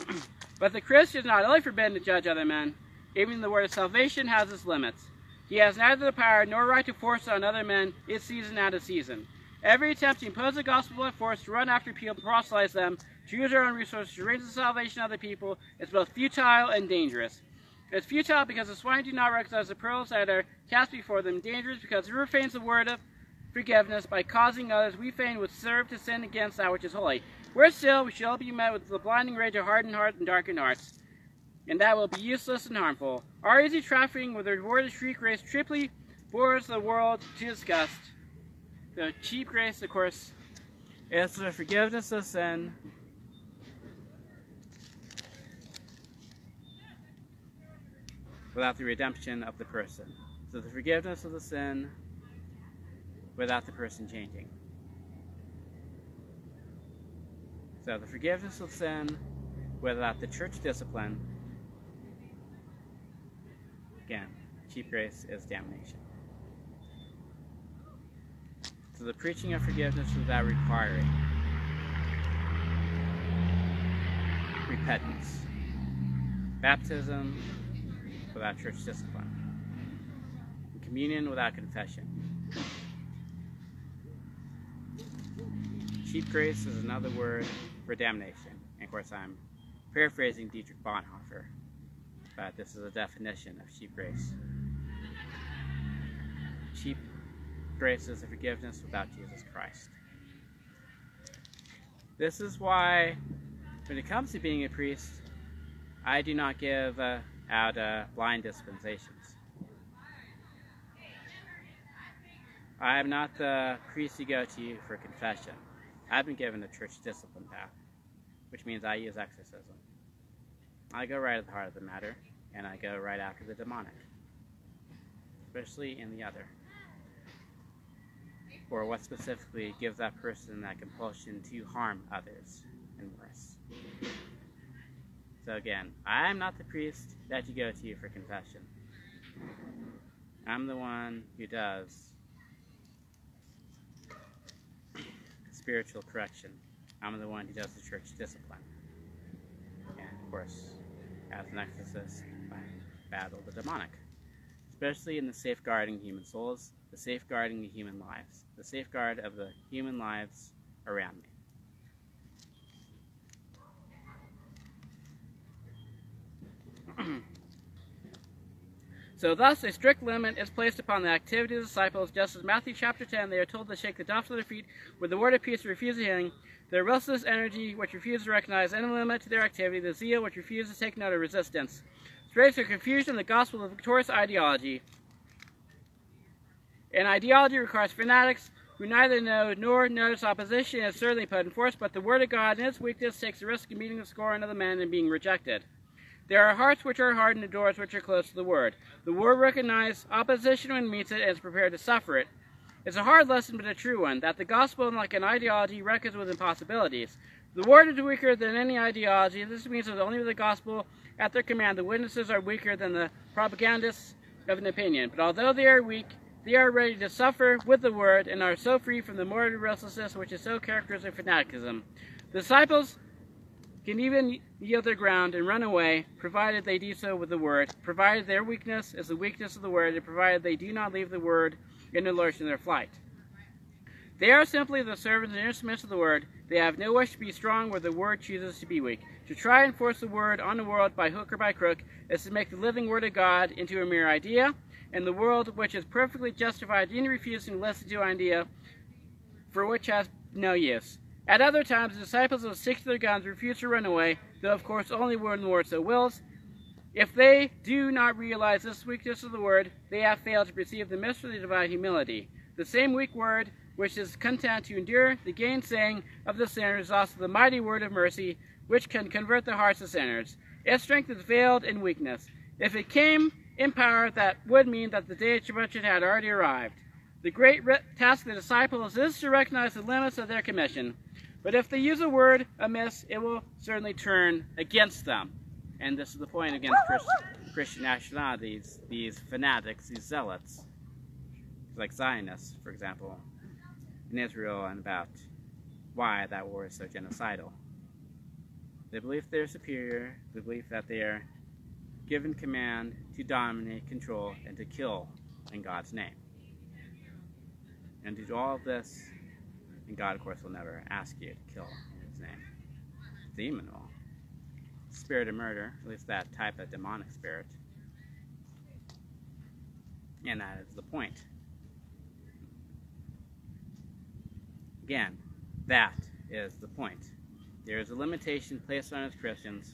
but the Christian is not only forbidden to judge other men, even the word of salvation has its limits. He has neither the power nor right to force on other men its season out of season. Every attempt to impose the gospel by force, to run after people, to proselytize them, to use our own resources to raise the salvation of other people is both futile and dangerous. It's futile because the swine do not recognize the pearls that are cast before them. Dangerous because whoever feigns the word of forgiveness by causing others we feign would serve to sin against that which is holy. Worse still, we shall be met with the blinding rage of hardened hearts and darkened hearts, and that will be useless and harmful. Our easy trafficking with the rewarded free grace triply bores the world to disgust. The cheap grace, of course, is the forgiveness of sin without the redemption of the person. So the forgiveness of the sin without the person changing. So the forgiveness of sin without the church discipline, again, cheap grace is damnation. So the preaching of forgiveness without requiring repentance. Baptism without church discipline. Communion without confession. Cheap grace is another word for damnation. And of course, I'm paraphrasing Dietrich Bonhoeffer, but this is a definition of cheap grace. Cheap grace is the forgiveness without Jesus Christ. This is why, when it comes to being a priest, I do not give out uh, blind dispensations. I am not the priest you go to for confession. I've been given the church discipline path, which means I use exorcism. I go right at the heart of the matter, and I go right after the demonic, especially in the other, or what specifically gives that person that compulsion to harm others and worse. So again, I'm not the priest that you go to for confession. I'm the one who does spiritual correction. I'm the one who does the church discipline. And of course, as an exorcist, I battle the demonic, especially in the safeguarding human souls the safeguarding the human lives, the safeguard of the human lives around me. so thus a strict limit is placed upon the activity of the disciples, just as Matthew chapter 10 they are told to shake the dust of their feet with the word of peace refuse healing, their restless energy which refuses to recognize any limit to their activity, the zeal which refuses to take note of resistance, spreads to confusion in the gospel of victorious ideology. An ideology requires fanatics who neither know nor notice opposition is certainly put in force, but the word of God in its weakness takes the risk of meeting the scorn of the men and being rejected. There are hearts which are hardened and doors which are closed to the word. The word recognizes opposition when it meets it and is prepared to suffer it. It's a hard lesson, but a true one, that the gospel, like an ideology, reckons with impossibilities. The word is weaker than any ideology. This means that only with the gospel at their command, the witnesses are weaker than the propagandists of an opinion. But although they are weak, they are ready to suffer with the word and are so free from the morbid restlessness which is so characteristic of fanaticism. The disciples can even yield their ground and run away, provided they do so with the word, provided their weakness is the weakness of the word, and provided they do not leave the word in the lurch in their flight. They are simply the servants and instruments of the word. They have no wish to be strong where the word chooses to be weak. To try and force the word on the world by hook or by crook is to make the living word of God into a mere idea, and the world, which is perfectly justified in refusing to listen to an idea for which has no use. At other times, the disciples will stick to their guns, refuse to run away, though of course only when Lord so wills. If they do not realize this weakness of the word, they have failed to perceive the mystery of the divine humility. The same weak word, which is content to endure the gainsaying of the sinners, is also the mighty word of mercy, which can convert the hearts of sinners. Its strength is veiled in weakness. If it came in power, that would mean that the day of tribulation had already arrived. The great task of the disciples is to recognize the limits of their commission. But if they use a word amiss, it will certainly turn against them. And this is the point against Christ, Christian nationalism, these, these fanatics, these zealots, like Zionists, for example, in Israel, and about why that war is so genocidal. They believe they're superior, they believe that they are given command to dominate, control, and to kill in God's name. And to do all of this, and God, of course, will never ask you to kill in His name. Demon will. Spirit of murder, at least that type of demonic spirit. And that is the point. Again, that is the point. There is a limitation placed on us Christians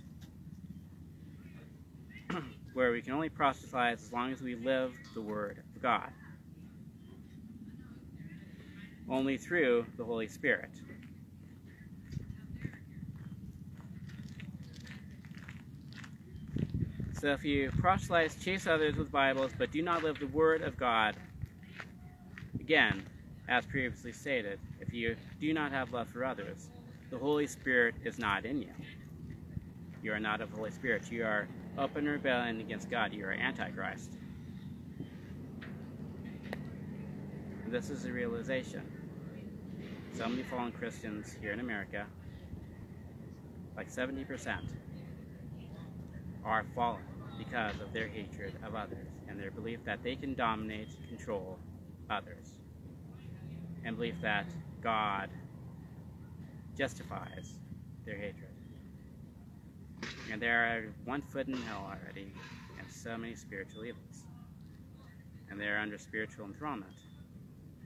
where we can only proselytize as long as we live the Word of God. Only through the Holy Spirit. So if you proselytize, chase others with Bibles, but do not live the Word of God, again, as previously stated, if you do not have love for others, the Holy Spirit is not in you. You are not of the Holy Spirit. You are up in rebellion against God. You are Antichrist. And this is the realization. So many fallen Christians here in America, like 70%, are fallen because of their hatred of others and their belief that they can dominate, control others, and belief that God justifies their hatred. And they are one foot in hell already, and so many spiritual evils. And they are under spiritual enthrallment,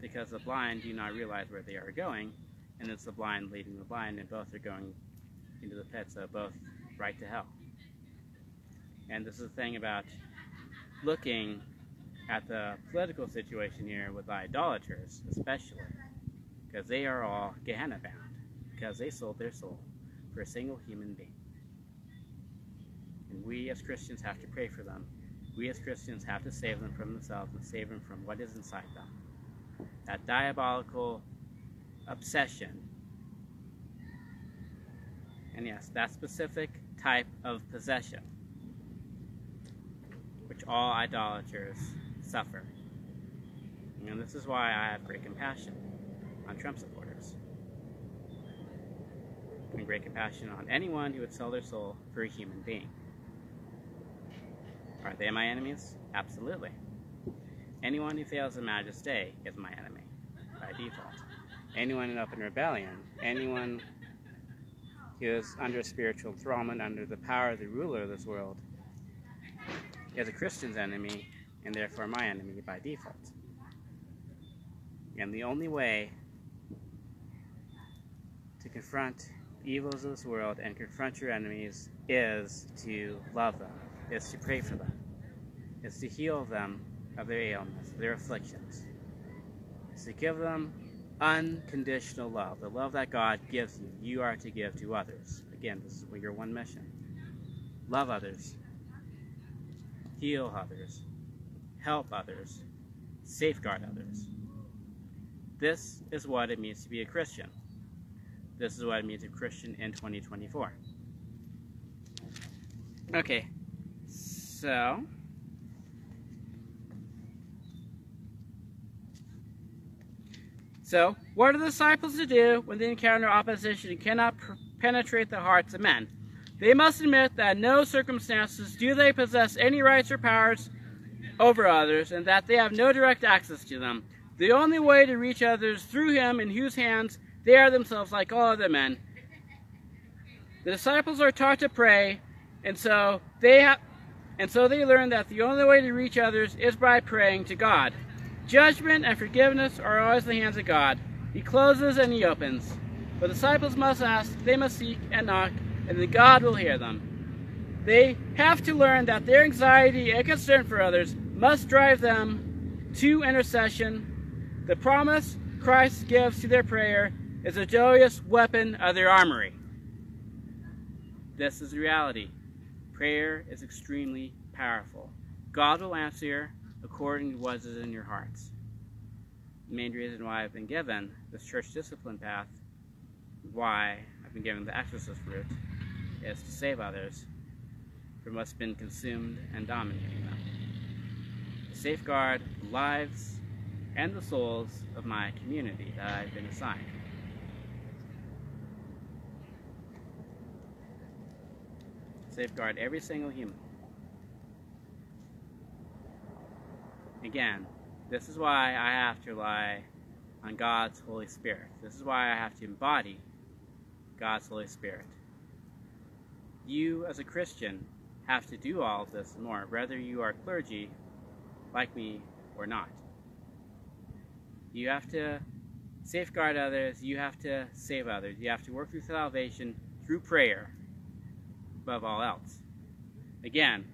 because the blind do not realize where they are going, and it's the blind leading the blind, and both are going into the pit, so both right to hell. And this is the thing about looking at the political situation here with idolaters, especially, because they are all Gehenna bound, because they sold their soul for a single human being. And we as Christians have to pray for them. We as Christians have to save them from themselves and save them from what is inside them. That diabolical obsession. And yes, that specific type of possession, which all idolaters suffer. And this is why I have great compassion on Trump supporters. And great compassion on anyone who would sell their soul for a human being. Are they my enemies? Absolutely. Anyone who fails the to stay is my enemy by default. Anyone up in rebellion, anyone who is under spiritual enthrallment, under the power of the ruler of this world, is a Christian's enemy and therefore my enemy by default. And the only way to confront evils of this world and confront your enemies is to love them, is to pray for them, is to heal them of their ailments, their afflictions, is to give them unconditional love, the love that God gives you, you are to give to others. Again, this is your one mission. Love others, heal others, help others, safeguard others. This is what it means to be a Christian. This is what it means to be a Christian in 2024. Okay, so So, what are the disciples to do when they encounter opposition and cannot penetrate the hearts of men? They must admit that no circumstances do they possess any rights or powers over others, and that they have no direct access to them. The only way to reach others through him in whose hands they are themselves like all other men. The disciples are taught to pray, and so they have and so they learn that the only way to reach others is by praying to God. Judgment and forgiveness are always the hands of God. He closes and he opens. But disciples must ask, they must seek and knock, and then God will hear them. They have to learn that their anxiety and concern for others must drive them to intercession. The promise Christ gives to their prayer is a joyous weapon of their armory. This is reality. Prayer is extremely powerful. God will answer according to what is in your hearts. The main reason why I've been given this church discipline path, why I've been given the exorcist route, is to save others from what's been consumed and dominating them. To safeguard the lives and the souls of my community that I've been assigned. Safeguard every single human. Again, this is why I have to rely on God's Holy Spirit. This is why I have to embody God's Holy Spirit. You, as a Christian, have to do all of this more, whether you are clergy like me or not. You have to safeguard others, you have to save others, you have to work through salvation through prayer above all else. Again,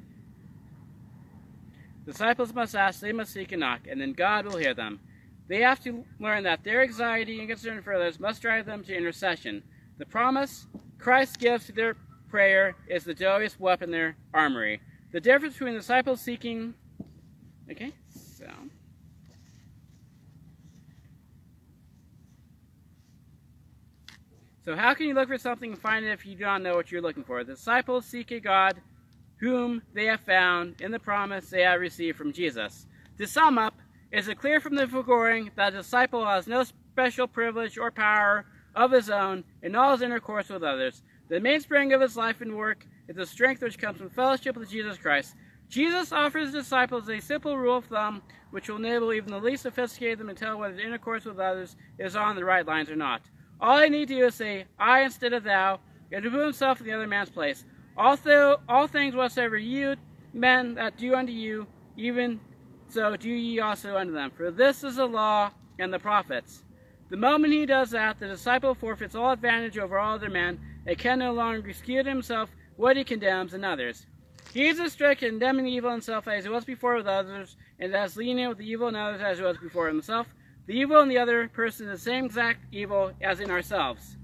Disciples must ask, they must seek and knock, and then God will hear them. They have to learn that their anxiety and concern for others must drive them to intercession. The promise Christ gives to their prayer is the joyous weapon in their armory. The difference between disciples seeking. Okay, so. So, how can you look for something and find it if you do not know what you're looking for? The disciples seek a God whom they have found in the promise they have received from Jesus. To sum up, is it clear from the foregoing that the disciple has no special privilege or power of his own in all his intercourse with others. The mainspring of his life and work is the strength which comes from fellowship with Jesus Christ. Jesus offers his disciples a simple rule of thumb which will enable even the least sophisticated them to tell whether the intercourse with others is on the right lines or not. All they need to do is say, I instead of thou, and to put himself in the other man's place. Also, all things whatsoever you men that do unto you, even so do ye also unto them. For this is the law and the prophets. The moment he does that, the disciple forfeits all advantage over all other men, and can no longer excuse himself what he condemns in others. He is as strict in condemning evil in himself as he was before with others, and as lenient with the evil in others as he was before himself. The evil in the other person is the same exact evil as in ourselves.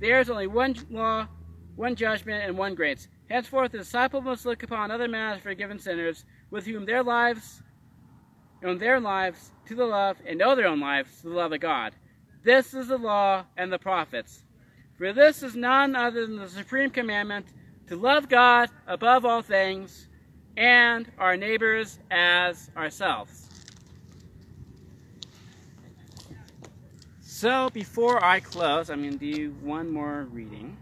There is only one law, one judgment, and one grace. Henceforth, the disciple must look upon other men as forgiven sinners, with whom their lives, own their lives to the love, and know their own lives to the love of God. This is the law and the prophets. For this is none other than the supreme commandment to love God above all things and our neighbors as ourselves. So before I close, I'm going to do one more reading.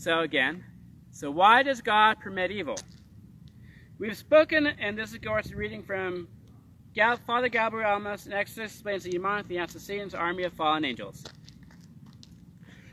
So again, so why does God permit evil? We've spoken, and this is Gort's reading from Gal- Father Gabriel Amorth, and Exorcist explains the demonic the Satan's army of fallen angels.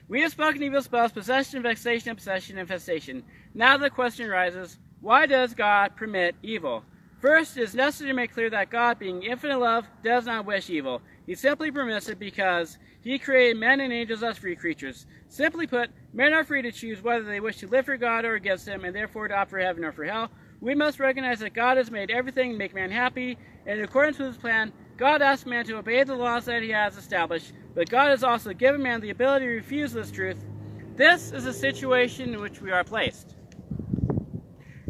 We have spoken evil spells, possession, vexation, obsession, infestation. Now the question arises, why does God permit evil? First, it is necessary to make clear that God, being infinite love, does not wish evil. He simply permits it because he created men and angels as free creatures. Simply put, men are free to choose whether they wish to live for God or against him, and therefore to opt for heaven or for hell. We must recognize that God has made everything to make man happy, and in accordance with his plan, God asks man to obey the laws that he has established, but God has also given man the ability to refuse this truth. This is a situation in which we are placed.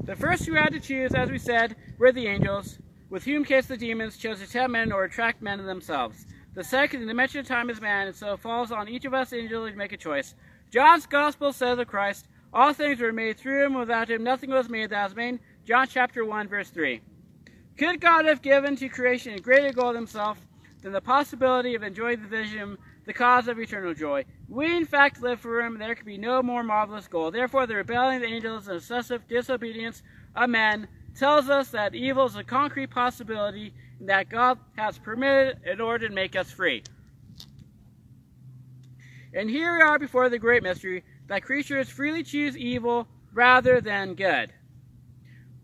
The first who had to choose, as we said, were the angels, with whom case the demons chose to tempt men or attract men to themselves. The second, the dimension of time is man, and so it falls on each of us individually to make a choice. John's gospel says of Christ, all things were made through him, without him nothing was made that was made. John chapter 1, verse 3. Could God have given to creation a greater goal than himself than the possibility of enjoying the vision, the cause of eternal joy? We in fact live for him, and there could be no more marvelous goal. Therefore, the rebellion of the angels and excessive disobedience of men tells us that evil is a concrete possibility that God has permitted in order to make us free. And here we are before the great mystery that creatures freely choose evil rather than good.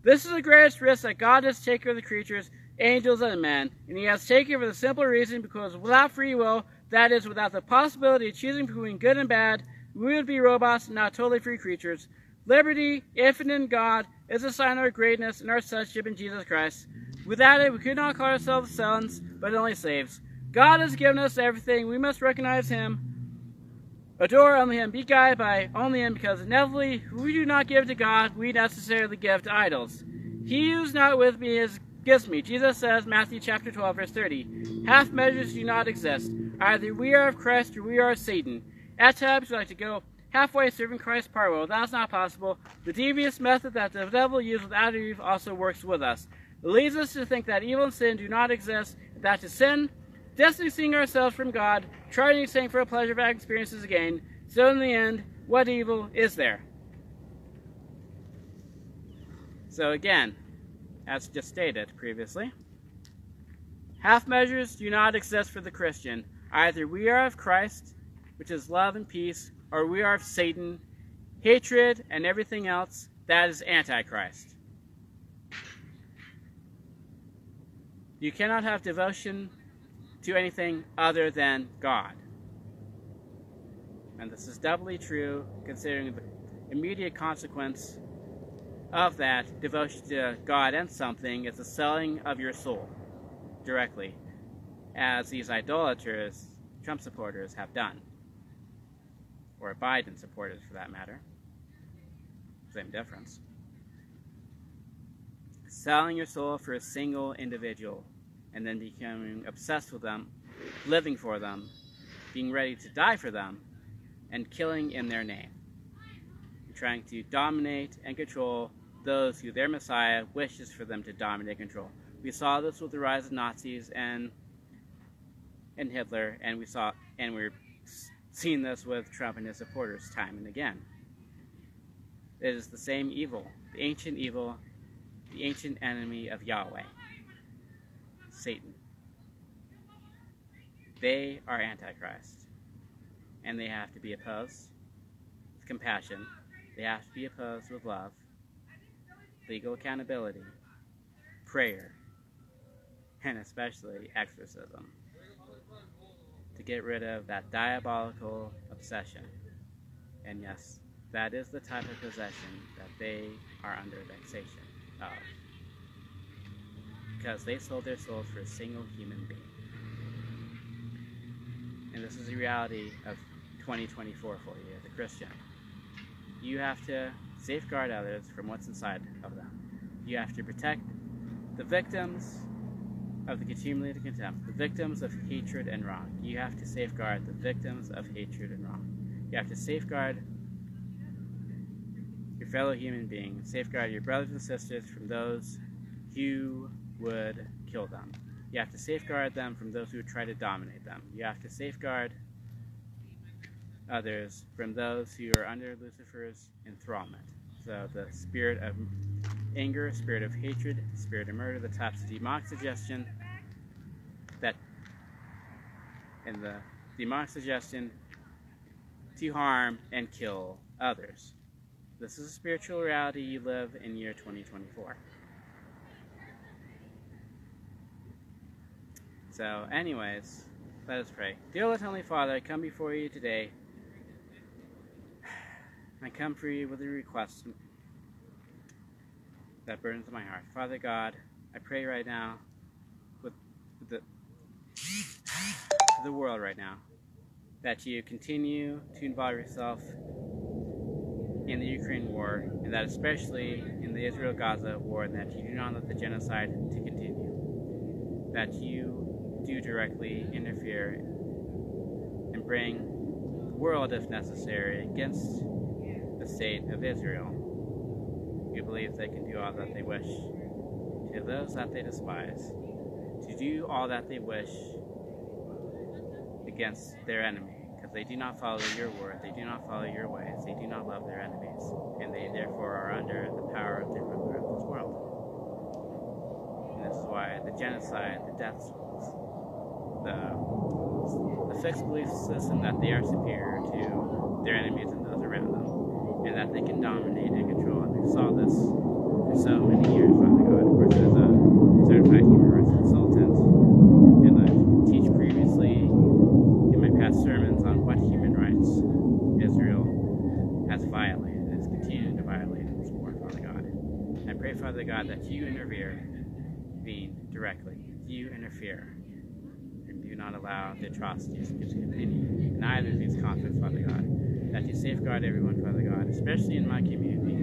This is the greatest risk that God has taken for the creatures, angels, and men, and He has taken for the simple reason because without free will, that is, without the possibility of choosing between good and bad, we would be robots and not totally free creatures. Liberty, infinite in God, is a sign of our greatness and our sonship in Jesus Christ. Without it, we could not call ourselves sons, but only slaves. God has given us everything. We must recognize Him, adore only Him, be guided by only Him, because inevitably, we do not give to God, we necessarily give to idols. He who is not with me is against me. Jesus says, Matthew chapter 12, verse 30. Half measures do not exist. Either we are of Christ or we are of Satan. At times, we like to go halfway serving Christ part well. That's not possible. The devious method that the devil used with Adam Eve also works with us. Leads us to think that evil and sin do not exist, that to sin, distancing ourselves from God, trying to sing for a pleasure our experiences again. So in the end, what evil is there? So again, as just stated previously, half measures do not exist for the Christian. Either we are of Christ, which is love and peace, or we are of Satan, hatred, and everything else that is Antichrist. You cannot have devotion to anything other than God. And this is doubly true considering the immediate consequence of that devotion to God and something is the selling of your soul directly, as these idolaters, Trump supporters, have done. Or Biden supporters, for that matter. Same difference. Selling your soul for a single individual and then becoming obsessed with them, living for them, being ready to die for them, and killing in their name. Trying to dominate and control those who their Messiah wishes for them to dominate and control. We saw this with the rise of Nazis and and Hitler, and we saw and we're seeing this with Trump and his supporters time and again. It is the same evil, the ancient evil, the ancient enemy of Yahweh, Satan. They are Antichrist, and they have to be opposed with compassion. They have to be opposed with love legal accountability, prayer, and especially exorcism to get rid of that diabolical obsession. And yes, that is the type of possession that they are under vexation Um, of. Because they sold their souls for a single human being. And this is the reality of 2024 for you as a Christian. You have to safeguard others from what's inside of them. You have to protect the victims of the accumulated contempt, the victims of hatred and wrong. You have to safeguard the victims of hatred and wrong. You have to safeguard your fellow human beings, safeguard your brothers and sisters from those who would kill them. You have to safeguard them from those who try to dominate them. You have to safeguard others from those who are under Lucifer's enthrallment. So the spirit of anger, spirit of hatred, spirit of murder, the of demonic suggestion that and the demonic suggestion to harm and kill others. This is a spiritual reality you live in year 2024. So, anyways, let us pray. Dear Lord Heavenly Father, I come before you today. I come for you with a request that burns my heart. Father God, I pray right now with, with the, the world right now that you continue to involve yourself in the Ukraine war, and that especially in the Israel-Gaza war, that you do not let the genocide to continue. That you do directly interfere and bring the world, if necessary, against the state of Israel. We believe they can do all that they wish to those that they despise, to do all that they wish against their enemy, they do not follow your word, they do not follow your ways, they do not love their enemies, and they therefore are under the power of the ruler of this world. And this is why the genocide, the deaths, the, the fixed belief system that they are superior to their enemies and those around them, and that they can dominate and control. And we saw this for so many years, Father God. Of course, as a certified human rights consultant, and I teach previously in my past sermons on what human rights Israel has violated, has continued to violate in this war, Father God. God, that you interfere, intervene directly. You interfere and do not allow the atrocities to continue in either of these conflicts, Father God. That you safeguard everyone, Father God, especially in my community.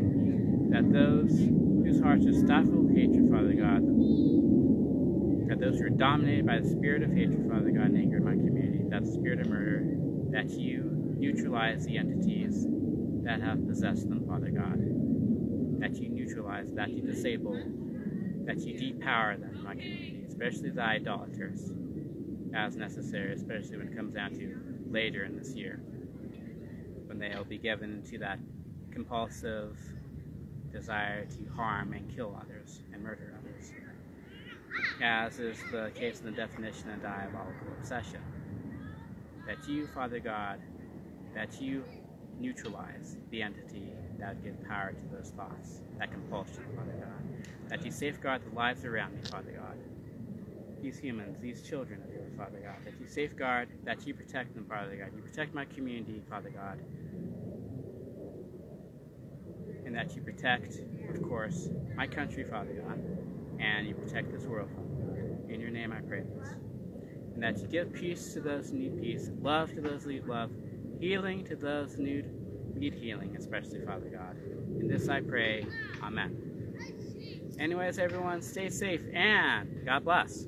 That those whose hearts are stifled with hatred, Father God, that those who are dominated by the spirit of hatred, Father God, and anger in my community, that spirit of murder, that you neutralize the entities that have possessed them, Father God. That you neutralize, that you disable, that you depower them my community, especially the idolaters as necessary, especially when it comes down to later in this year, when they'll be given to that compulsive desire to harm and kill others and murder others, as is the case in the definition of diabolical obsession. That you, Father God, that you neutralize the entity that give power to those thoughts, that compulsion, Father God. That you safeguard the lives around me, Father God, these humans, these children of yours, Father God, that you safeguard, that you protect them, Father God. You protect my community, Father God. And that you protect, of course, my country, Father God. And you protect this world. In your name I pray this. And that you give peace to those who need peace, love to those who need love, healing to those who need, need healing, especially Father God. In this I pray. Amen. Anyways, everyone, stay safe and God bless.